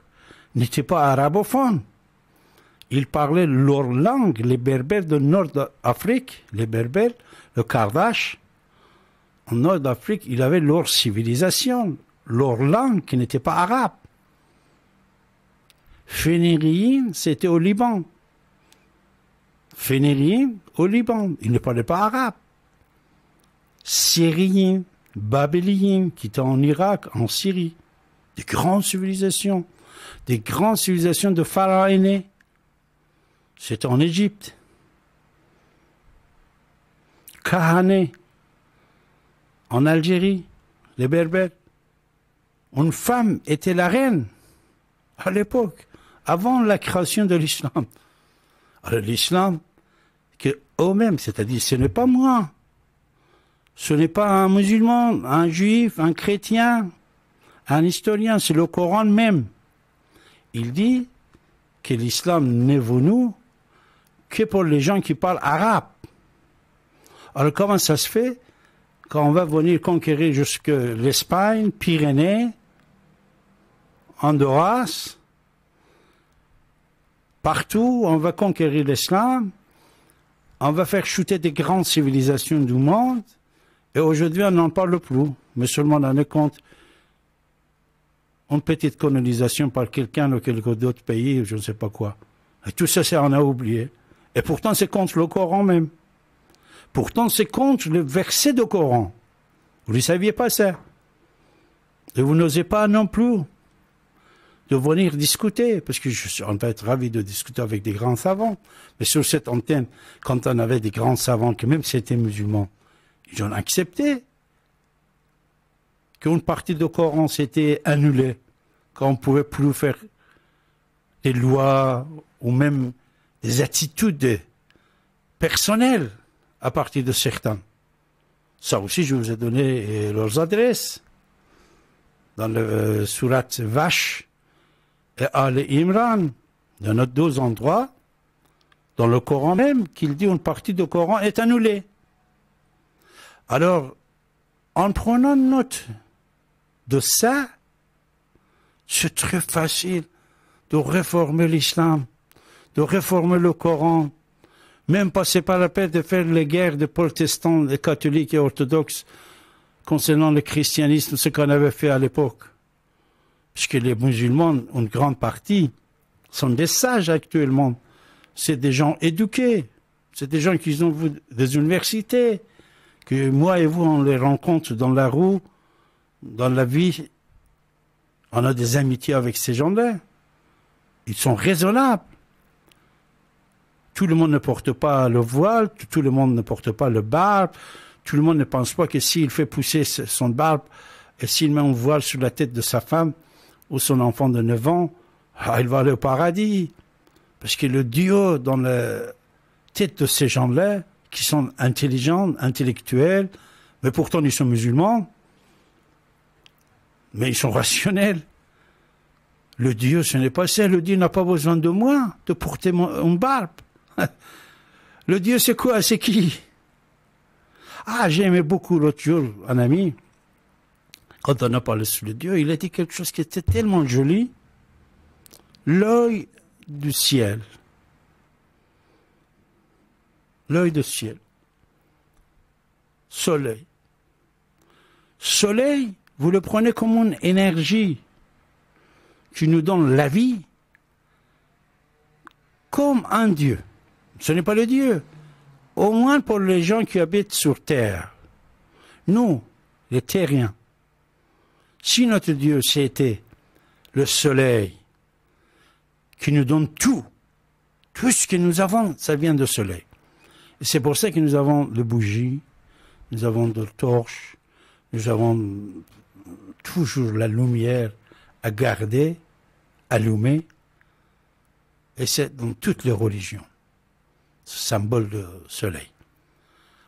n'étaient pas arabophones ils parlaient leur langue, les berbères de Nord-Afrique, les berbères, le Kardash. En Nord-Afrique, ils avaient leur civilisation, leur langue qui n'était pas arabe. Phénérien, c'était au Liban. Phénérien, au Liban, ils ne parlaient pas arabe. Syrien, Babylien, qui étaient en Irak, en Syrie. Des grandes civilisations, des grandes civilisations de pharaons c'était en Égypte. Kahane, en Algérie, les Berbères. Une femme était la reine à l'époque. avant la création de l'islam. Alors l'islam, que eux-mêmes, c'est-à-dire ce n'est pas moi, ce n'est pas un musulman, un juif, un chrétien, un historien, c'est le Coran même. Il dit que l'islam n'est venu que pour les gens qui parlent arabe. Alors comment ça se fait quand on va venir conquérir jusque l'Espagne, Pyrénées, Honduras, partout, on va conquérir l'islam, on va faire chuter des grandes civilisations du monde, et aujourd'hui on n'en parle plus, mais seulement on en compte une petite colonisation par quelqu'un ou quelques d'autres pays, je ne sais pas quoi. Et tout ça, c'est on a oublié. Et pourtant, c'est contre le Coran même. Pourtant, c'est contre le verset du Coran. Vous ne saviez pas ça? Et vous n'osez pas non plus de venir discuter, parce que je suis, va être ravi de discuter avec des grands savants. Mais sur cette antenne, quand on avait des grands savants, que même c'était musulmans, ils ont accepté qu'une partie du Coran s'était annulée, qu'on ne pouvait plus faire des lois ou même des attitudes personnelles à partir de certains. Ça aussi, je vous ai donné euh, leurs adresses. Dans le euh, surat Vache et Al Imran, il y en a deux endroits dans le Coran même qu'il dit une partie du Coran est annulée. Alors, en prenant note de ça, c'est très facile de réformer l'islam, de réformer le Coran, même passer par la peine de faire les guerres de protestants, de catholiques et orthodoxes concernant le christianisme, ce qu'on avait fait à l'époque. Puisque les musulmans, une grande partie, sont des sages actuellement. C'est des gens éduqués. C'est des gens qui ont des universités. Que moi et vous, on les rencontre dans la rue, dans la vie. On a des amitiés avec ces gens-là. Ils sont raisonnables. Tout le monde ne porte pas le voile, tout le monde ne porte pas le barbe, tout le monde ne pense pas que s'il fait pousser son barbe et s'il met un voile sur la tête de sa femme ou son enfant de 9 ans, ah, il va aller au paradis. Parce que le Dieu dans la tête de ces gens-là, qui sont intelligents, intellectuels, mais pourtant ils sont musulmans, mais ils sont rationnels. Le Dieu, ce n'est pas ça. Le Dieu n'a pas besoin de moi de porter mon, une barbe. (laughs) Le Dieu, c'est quoi? C'est qui? Ah, j'ai aimé beaucoup l'autre jour un ami. Quand on a parlé sur le Dieu, il a dit quelque chose qui était tellement joli. L'œil du ciel. L'œil du ciel. Soleil. Soleil, vous le prenez comme une énergie qui nous donne la vie, comme un Dieu. Ce n'est pas le Dieu. Au moins pour les gens qui habitent sur Terre. Nous, les terriens. Si notre Dieu c'était le soleil, qui nous donne tout, tout ce que nous avons, ça vient du soleil. C'est pour ça que nous avons le bougie, nous avons de torches, nous avons toujours la lumière à garder, allumée, et c'est dans toutes les religions, ce symbole de soleil.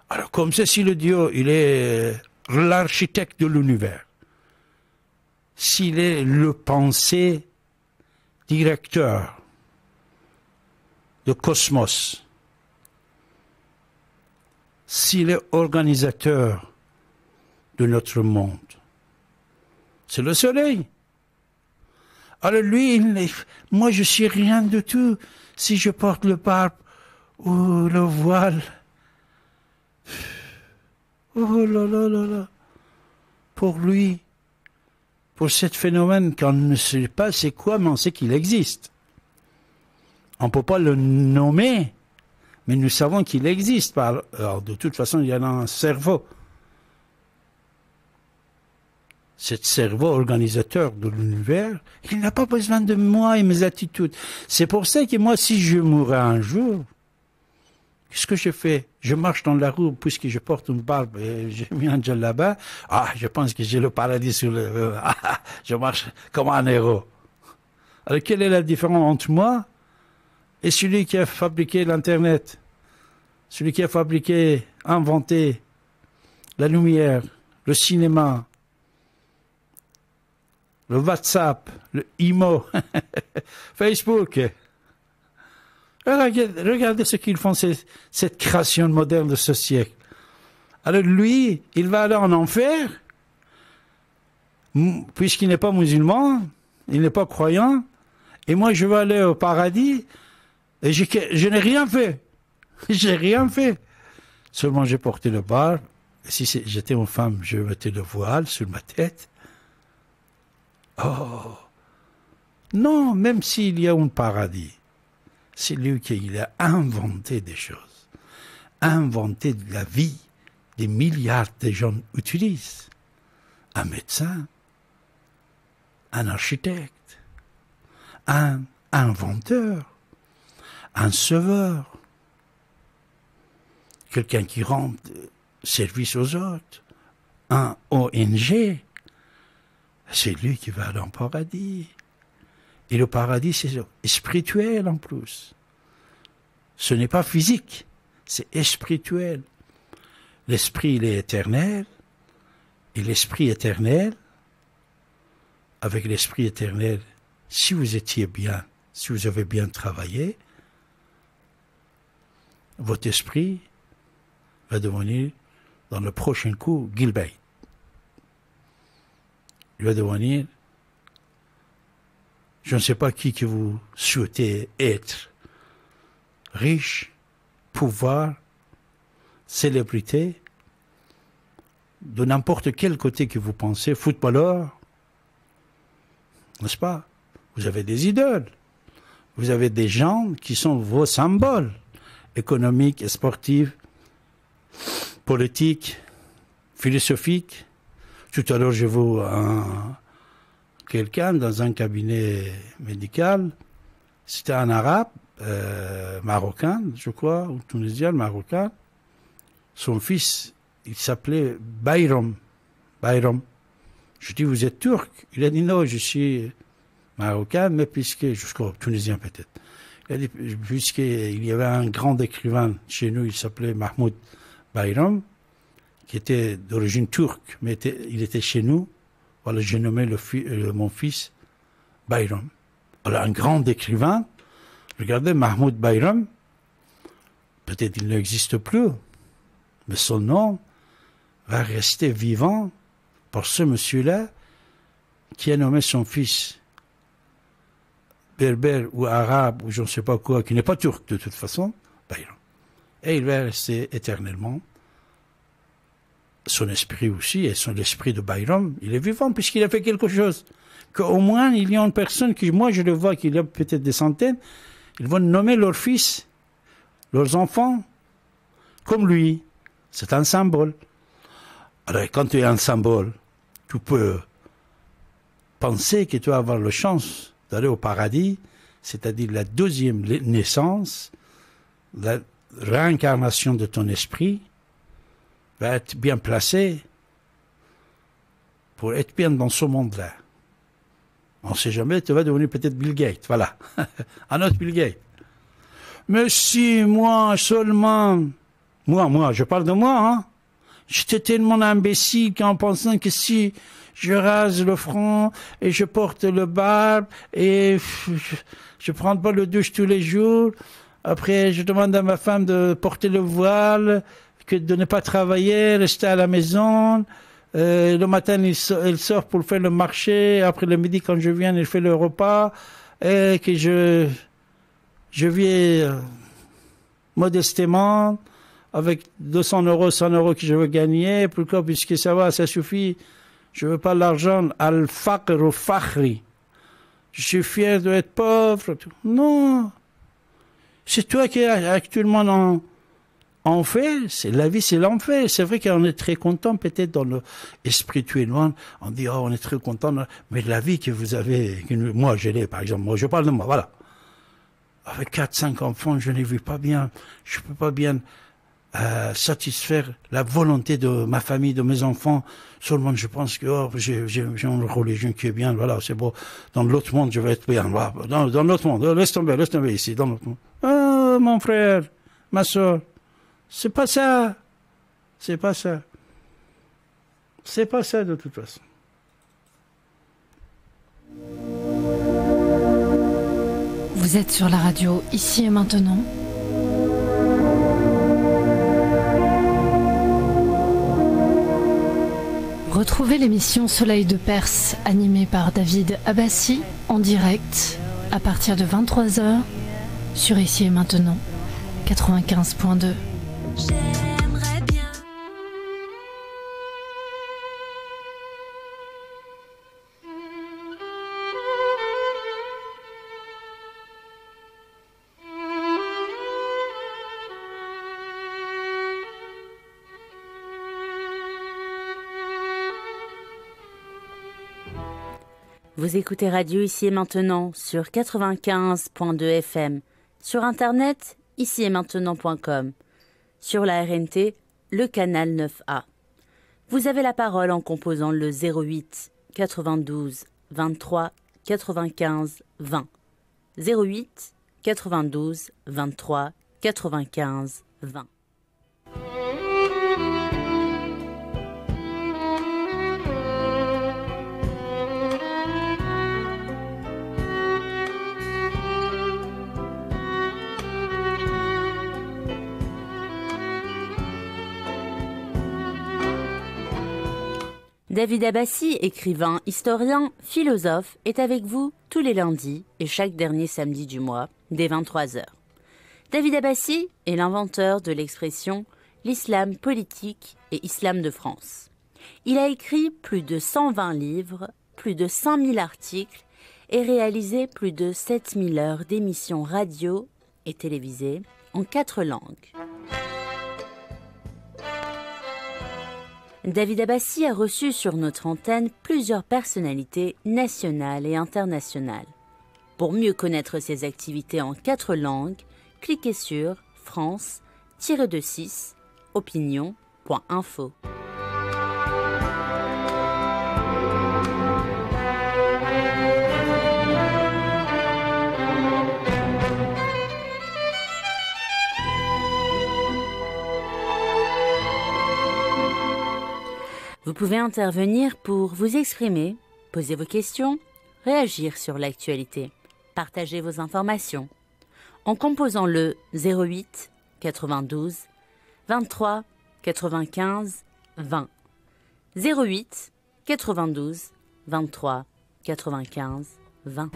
Alors comme c'est si le Dieu, il est l'architecte de l'univers, s'il est le pensée directeur de cosmos, s'il est organisateur de notre monde, c'est le soleil. Alors lui, moi je suis rien du tout si je porte le barbe ou le voile. Oh là là là là. Pour lui, pour ce phénomène qu'on ne sait pas c'est quoi, mais on sait qu'il existe. On ne peut pas le nommer, mais nous savons qu'il existe. Alors, de toute façon, il y a un cerveau ce cerveau organisateur de l'univers, il n'a pas besoin de moi et mes attitudes. C'est pour ça que moi, si je mourrais un jour, qu'est-ce que je fais? Je marche dans la rue puisque je porte une barbe et j'ai mis un gel là-bas. Ah, je pense que j'ai le paradis sur le... (laughs) je marche comme un héros. Alors, quelle est la différence entre moi et celui qui a fabriqué l'Internet Celui qui a fabriqué, inventé la lumière, le cinéma, le WhatsApp, le IMO, (laughs) Facebook. Regardez, ce qu'ils font, cette création moderne de ce siècle. Alors lui, il va aller en enfer, puisqu'il n'est pas musulman, il n'est pas croyant, et moi je vais aller au paradis, et je, n'ai rien fait. (laughs) J'ai rien fait. Seulement j'ai porté le bar, si j'étais une femme, je mettais le voile sur ma tête. Oh Non, même s'il y a un paradis, c'est lui qui a inventé des choses, inventé de la vie des milliards de gens utilisent. Un médecin, un architecte, un inventeur, un sauveur, quelqu'un qui rend service aux autres, un ONG, c'est lui qui va dans le paradis. Et le paradis, c'est spirituel en plus. Ce n'est pas physique, c'est spirituel. L'esprit, il est éternel. Et l'esprit éternel, avec l'esprit éternel, si vous étiez bien, si vous avez bien travaillé, votre esprit va devenir, dans le prochain coup, Gilbert. Il va devenir, je ne sais pas qui que vous souhaitez être, riche, pouvoir, célébrité, de n'importe quel côté que vous pensez, footballeur, n'est-ce pas? Vous avez des idoles. Vous avez des gens qui sont vos symboles économiques et sportifs, politiques, philosophiques. Tout à l'heure, je vois quelqu'un dans un cabinet médical. C'était un arabe, euh, marocain, je crois, ou tunisien, marocain. Son fils, il s'appelait Bayram. Bayram. Je dis, vous êtes turc Il a dit, non, je suis marocain, mais puisque, crois, tunisien peut-être. Puisqu'il y avait un grand écrivain chez nous, il s'appelait Mahmoud Bayram, qui était d'origine turque, mais il était chez nous. Voilà, j'ai nommé le, mon fils Bayram. Voilà, un grand écrivain. Regardez, Mahmoud Bayram, peut-être il n'existe plus, mais son nom va rester vivant pour ce monsieur-là qui a nommé son fils berbère ou arabe ou je ne sais pas quoi, qui n'est pas turc de toute façon, Bayram. Et il va rester éternellement. Son esprit aussi, et son esprit de Bayram, il est vivant puisqu'il a fait quelque chose. Qu'au moins, il y a une personne qui, moi je le vois, qu'il y a peut-être des centaines, ils vont nommer leurs fils, leurs enfants, comme lui. C'est un symbole. Alors, quand tu es un symbole, tu peux penser que tu vas avoir la chance d'aller au paradis, c'est-à-dire la deuxième naissance, la réincarnation de ton esprit, va être bien placée pour être bien dans ce monde-là. On ne sait jamais, tu vas devenir peut-être Bill Gates, voilà. (laughs) un autre Bill Gates. Mais si moi seulement moi, moi, je parle de moi, hein. J'étais tellement imbécile qu'en pensant que si je rase le front et je porte le barbe et je, je prends pas le douche tous les jours, après je demande à ma femme de porter le voile, que de ne pas travailler, rester à la maison. Euh, le matin, elle sort pour faire le marché. Après le midi, quand je viens, elle fait le repas. Et que je, je vis euh, modestement avec 200 euros, 100 euros que je veux gagner. Pourquoi? Puisque ça va, ça suffit. Je veux pas l'argent al-faqr ou. Je suis fier d'être pauvre. Non. C'est toi qui actuellement en, en fait, c'est la vie, c'est l'enfer. C'est vrai qu'on est très content, peut-être dans le spirituellement, on dit oh on est très content, mais la vie que vous avez, que moi je l'ai par exemple, moi je parle de moi, voilà. Avec quatre cinq enfants, je ne vis pas bien, je peux pas bien à satisfaire la volonté de ma famille, de mes enfants. Seulement, je pense que oh, j'ai, une religion qui est bien, voilà, c'est beau. Dans l'autre monde, je vais être bien. Dans, dans l'autre monde, laisse tomber, laisse tomber ici, dans l'autre monde. Ah, mon frère, ma soeur, c'est pas ça. C'est pas ça. C'est pas ça de toute façon. Vous êtes sur la radio ici et maintenant. Retrouvez l'émission Soleil de Perse animée par David Abbassi en direct à partir de 23h sur ici et maintenant 95.2. Vous écoutez Radio ici et maintenant sur 95.2 FM, sur internet ici et maintenant.com, sur la RNT, le canal 9A. Vous avez la parole en composant le 08 92 23 95 20. 08 92 23 95 20. David Abbassi, écrivain, historien, philosophe, est avec vous tous les lundis et chaque dernier samedi du mois, dès 23h. David Abbassi est l'inventeur de l'expression l'islam politique et islam de France. Il a écrit plus de 120 livres, plus de 5000 articles et réalisé plus de 7000 heures d'émissions radio et télévisées en quatre langues. David Abbassi a reçu sur notre antenne plusieurs personnalités nationales et internationales. Pour mieux connaître ses activités en quatre langues, cliquez sur France-6 opinion.info. Vous pouvez intervenir pour vous exprimer, poser vos questions, réagir sur l'actualité, partager vos informations en composant le 08 92 23 95 20. 08 92 23 95 20.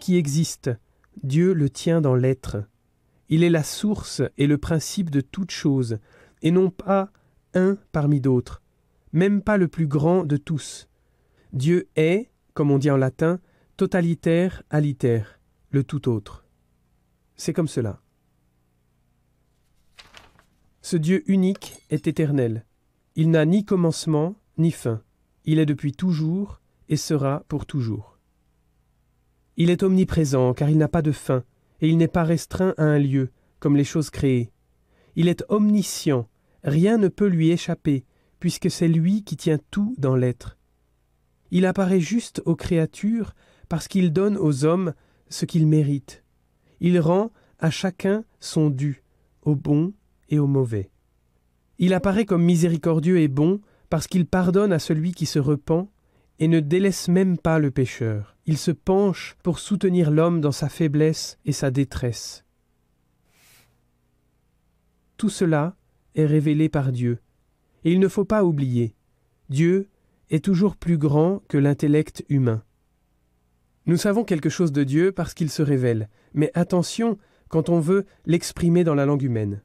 Qui existe, Dieu le tient dans l'être. Il est la source et le principe de toute chose, et non pas un parmi d'autres, même pas le plus grand de tous. Dieu est, comme on dit en latin, totalitaire alitaire, le tout autre. C'est comme cela. Ce Dieu unique est éternel. Il n'a ni commencement ni fin. Il est depuis toujours et sera pour toujours. Il est omniprésent car il n'a pas de fin, et il n'est pas restreint à un lieu, comme les choses créées. Il est omniscient, rien ne peut lui échapper, puisque c'est lui qui tient tout dans l'être. Il apparaît juste aux créatures parce qu'il donne aux hommes ce qu'ils méritent. Il rend à chacun son dû, au bon et au mauvais. Il apparaît comme miséricordieux et bon parce qu'il pardonne à celui qui se repent et ne délaisse même pas le pécheur. Il se penche pour soutenir l'homme dans sa faiblesse et sa détresse. Tout cela est révélé par Dieu. Et il ne faut pas oublier, Dieu est toujours plus grand que l'intellect humain. Nous savons quelque chose de Dieu parce qu'il se révèle, mais attention quand on veut l'exprimer dans la langue humaine.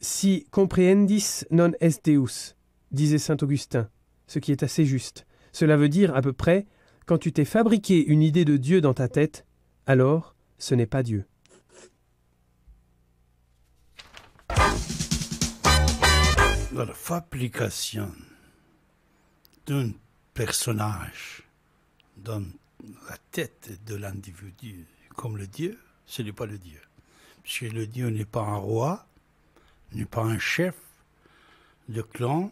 Si comprehendis non est Deus, disait saint Augustin, ce qui est assez juste. Cela veut dire à peu près quand tu t'es fabriqué une idée de Dieu dans ta tête, alors ce n'est pas Dieu. La fabrication d'un personnage dans la tête de l'individu comme le Dieu, ce n'est pas le Dieu. Puisque le Dieu n'est pas un roi, n'est pas un chef de clan,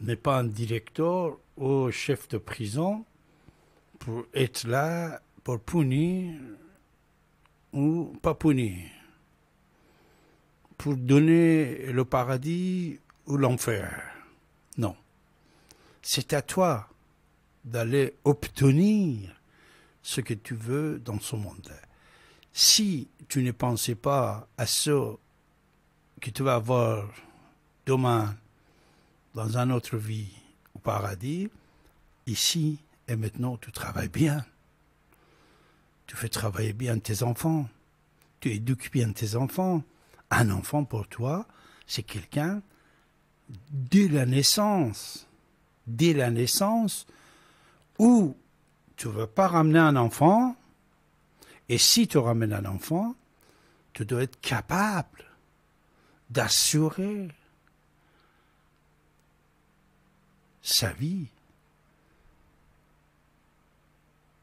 n'est pas un directeur ou chef de prison pour être là pour punir ou pas punir, pour donner le paradis ou l'enfer. Non. C'est à toi d'aller obtenir ce que tu veux dans ce monde. Si tu ne pensais pas à ce que tu vas avoir demain dans une autre vie paradis, ici et maintenant tu travailles bien. Tu fais travailler bien tes enfants. Tu éduques bien tes enfants. Un enfant pour toi, c'est quelqu'un dès la naissance. Dès la naissance, où tu ne veux pas ramener un enfant, et si tu ramènes un enfant, tu dois être capable d'assurer sa vie,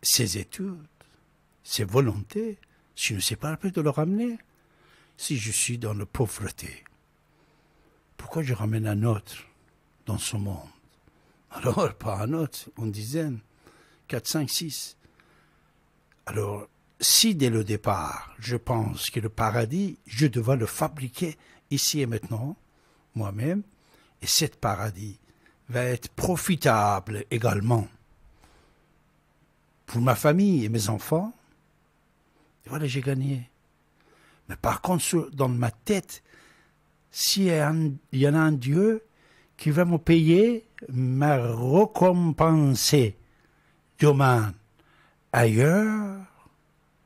ses études, ses volontés, je ne sais pas plus de le ramener. Si je suis dans la pauvreté, pourquoi je ramène un autre dans ce monde? Alors, (laughs) pas un autre, une dizaine, quatre, cinq, six. Alors, si dès le départ, je pense que le paradis, je dois le fabriquer ici et maintenant, moi-même, et cet paradis va être profitable également pour ma famille et mes enfants, voilà, j'ai gagné. Mais par contre, dans ma tête, s'il y, en a un Dieu qui va me payer, me récompenser. Demain ailleurs,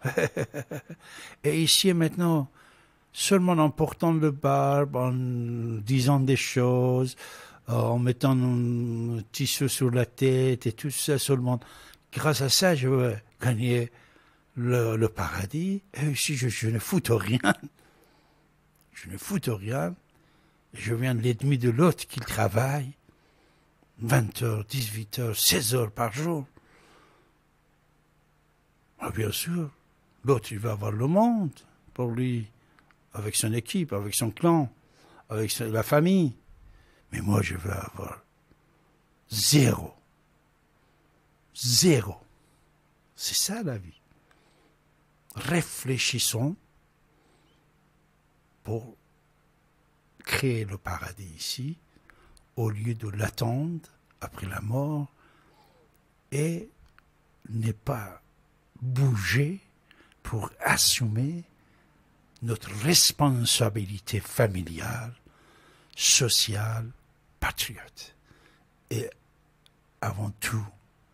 (laughs) et ici et maintenant, seulement en portant le barbe, en disant des choses, en mettant un tissu sur la tête et tout ça seulement. Grâce à ça, je gagner le, le paradis. Et ici, je, ne foute rien. (laughs) Je ne foute rien. Je viens de l'ennemi de l'autre qui travaille 20 heures, 18 heures, 16 heures par jour. Ah, bien sûr, l'autre, il va avoir le monde pour lui, avec son équipe, avec son clan, avec la famille. Mais moi, je veux avoir zéro. Zéro. C'est ça la vie. Réfléchissons pour créer le paradis ici, au lieu de l'attendre après la mort, et ne pas bouger pour assumer notre responsabilité familiale, sociale, patriote, et avant tout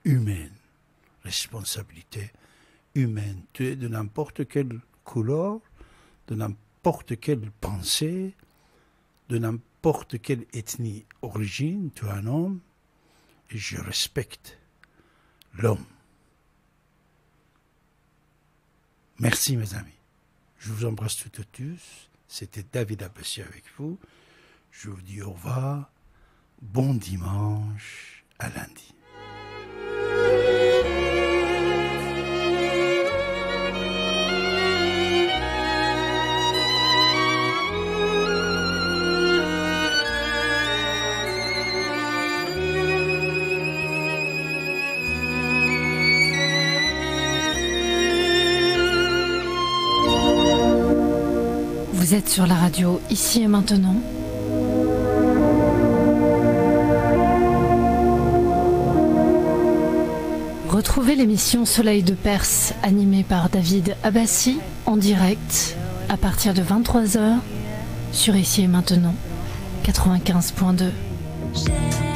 humaine, responsabilité humaine. Tu es de n'importe quelle couleur, de n'importe quelle pensée, de n'importe quelle ethnie, origine, tu es un homme, et je respecte l'homme. Merci mes amis. Je vous embrasse toutes et tous. C'était David Abbassi avec vous. Je vous dis au revoir. Bon dimanche, à lundi. Vous êtes sur la radio Ici et maintenant Retrouvez l'émission Soleil de Perse animée par David Abbassi en direct à partir de 23h sur ici et maintenant 95.2. J'aime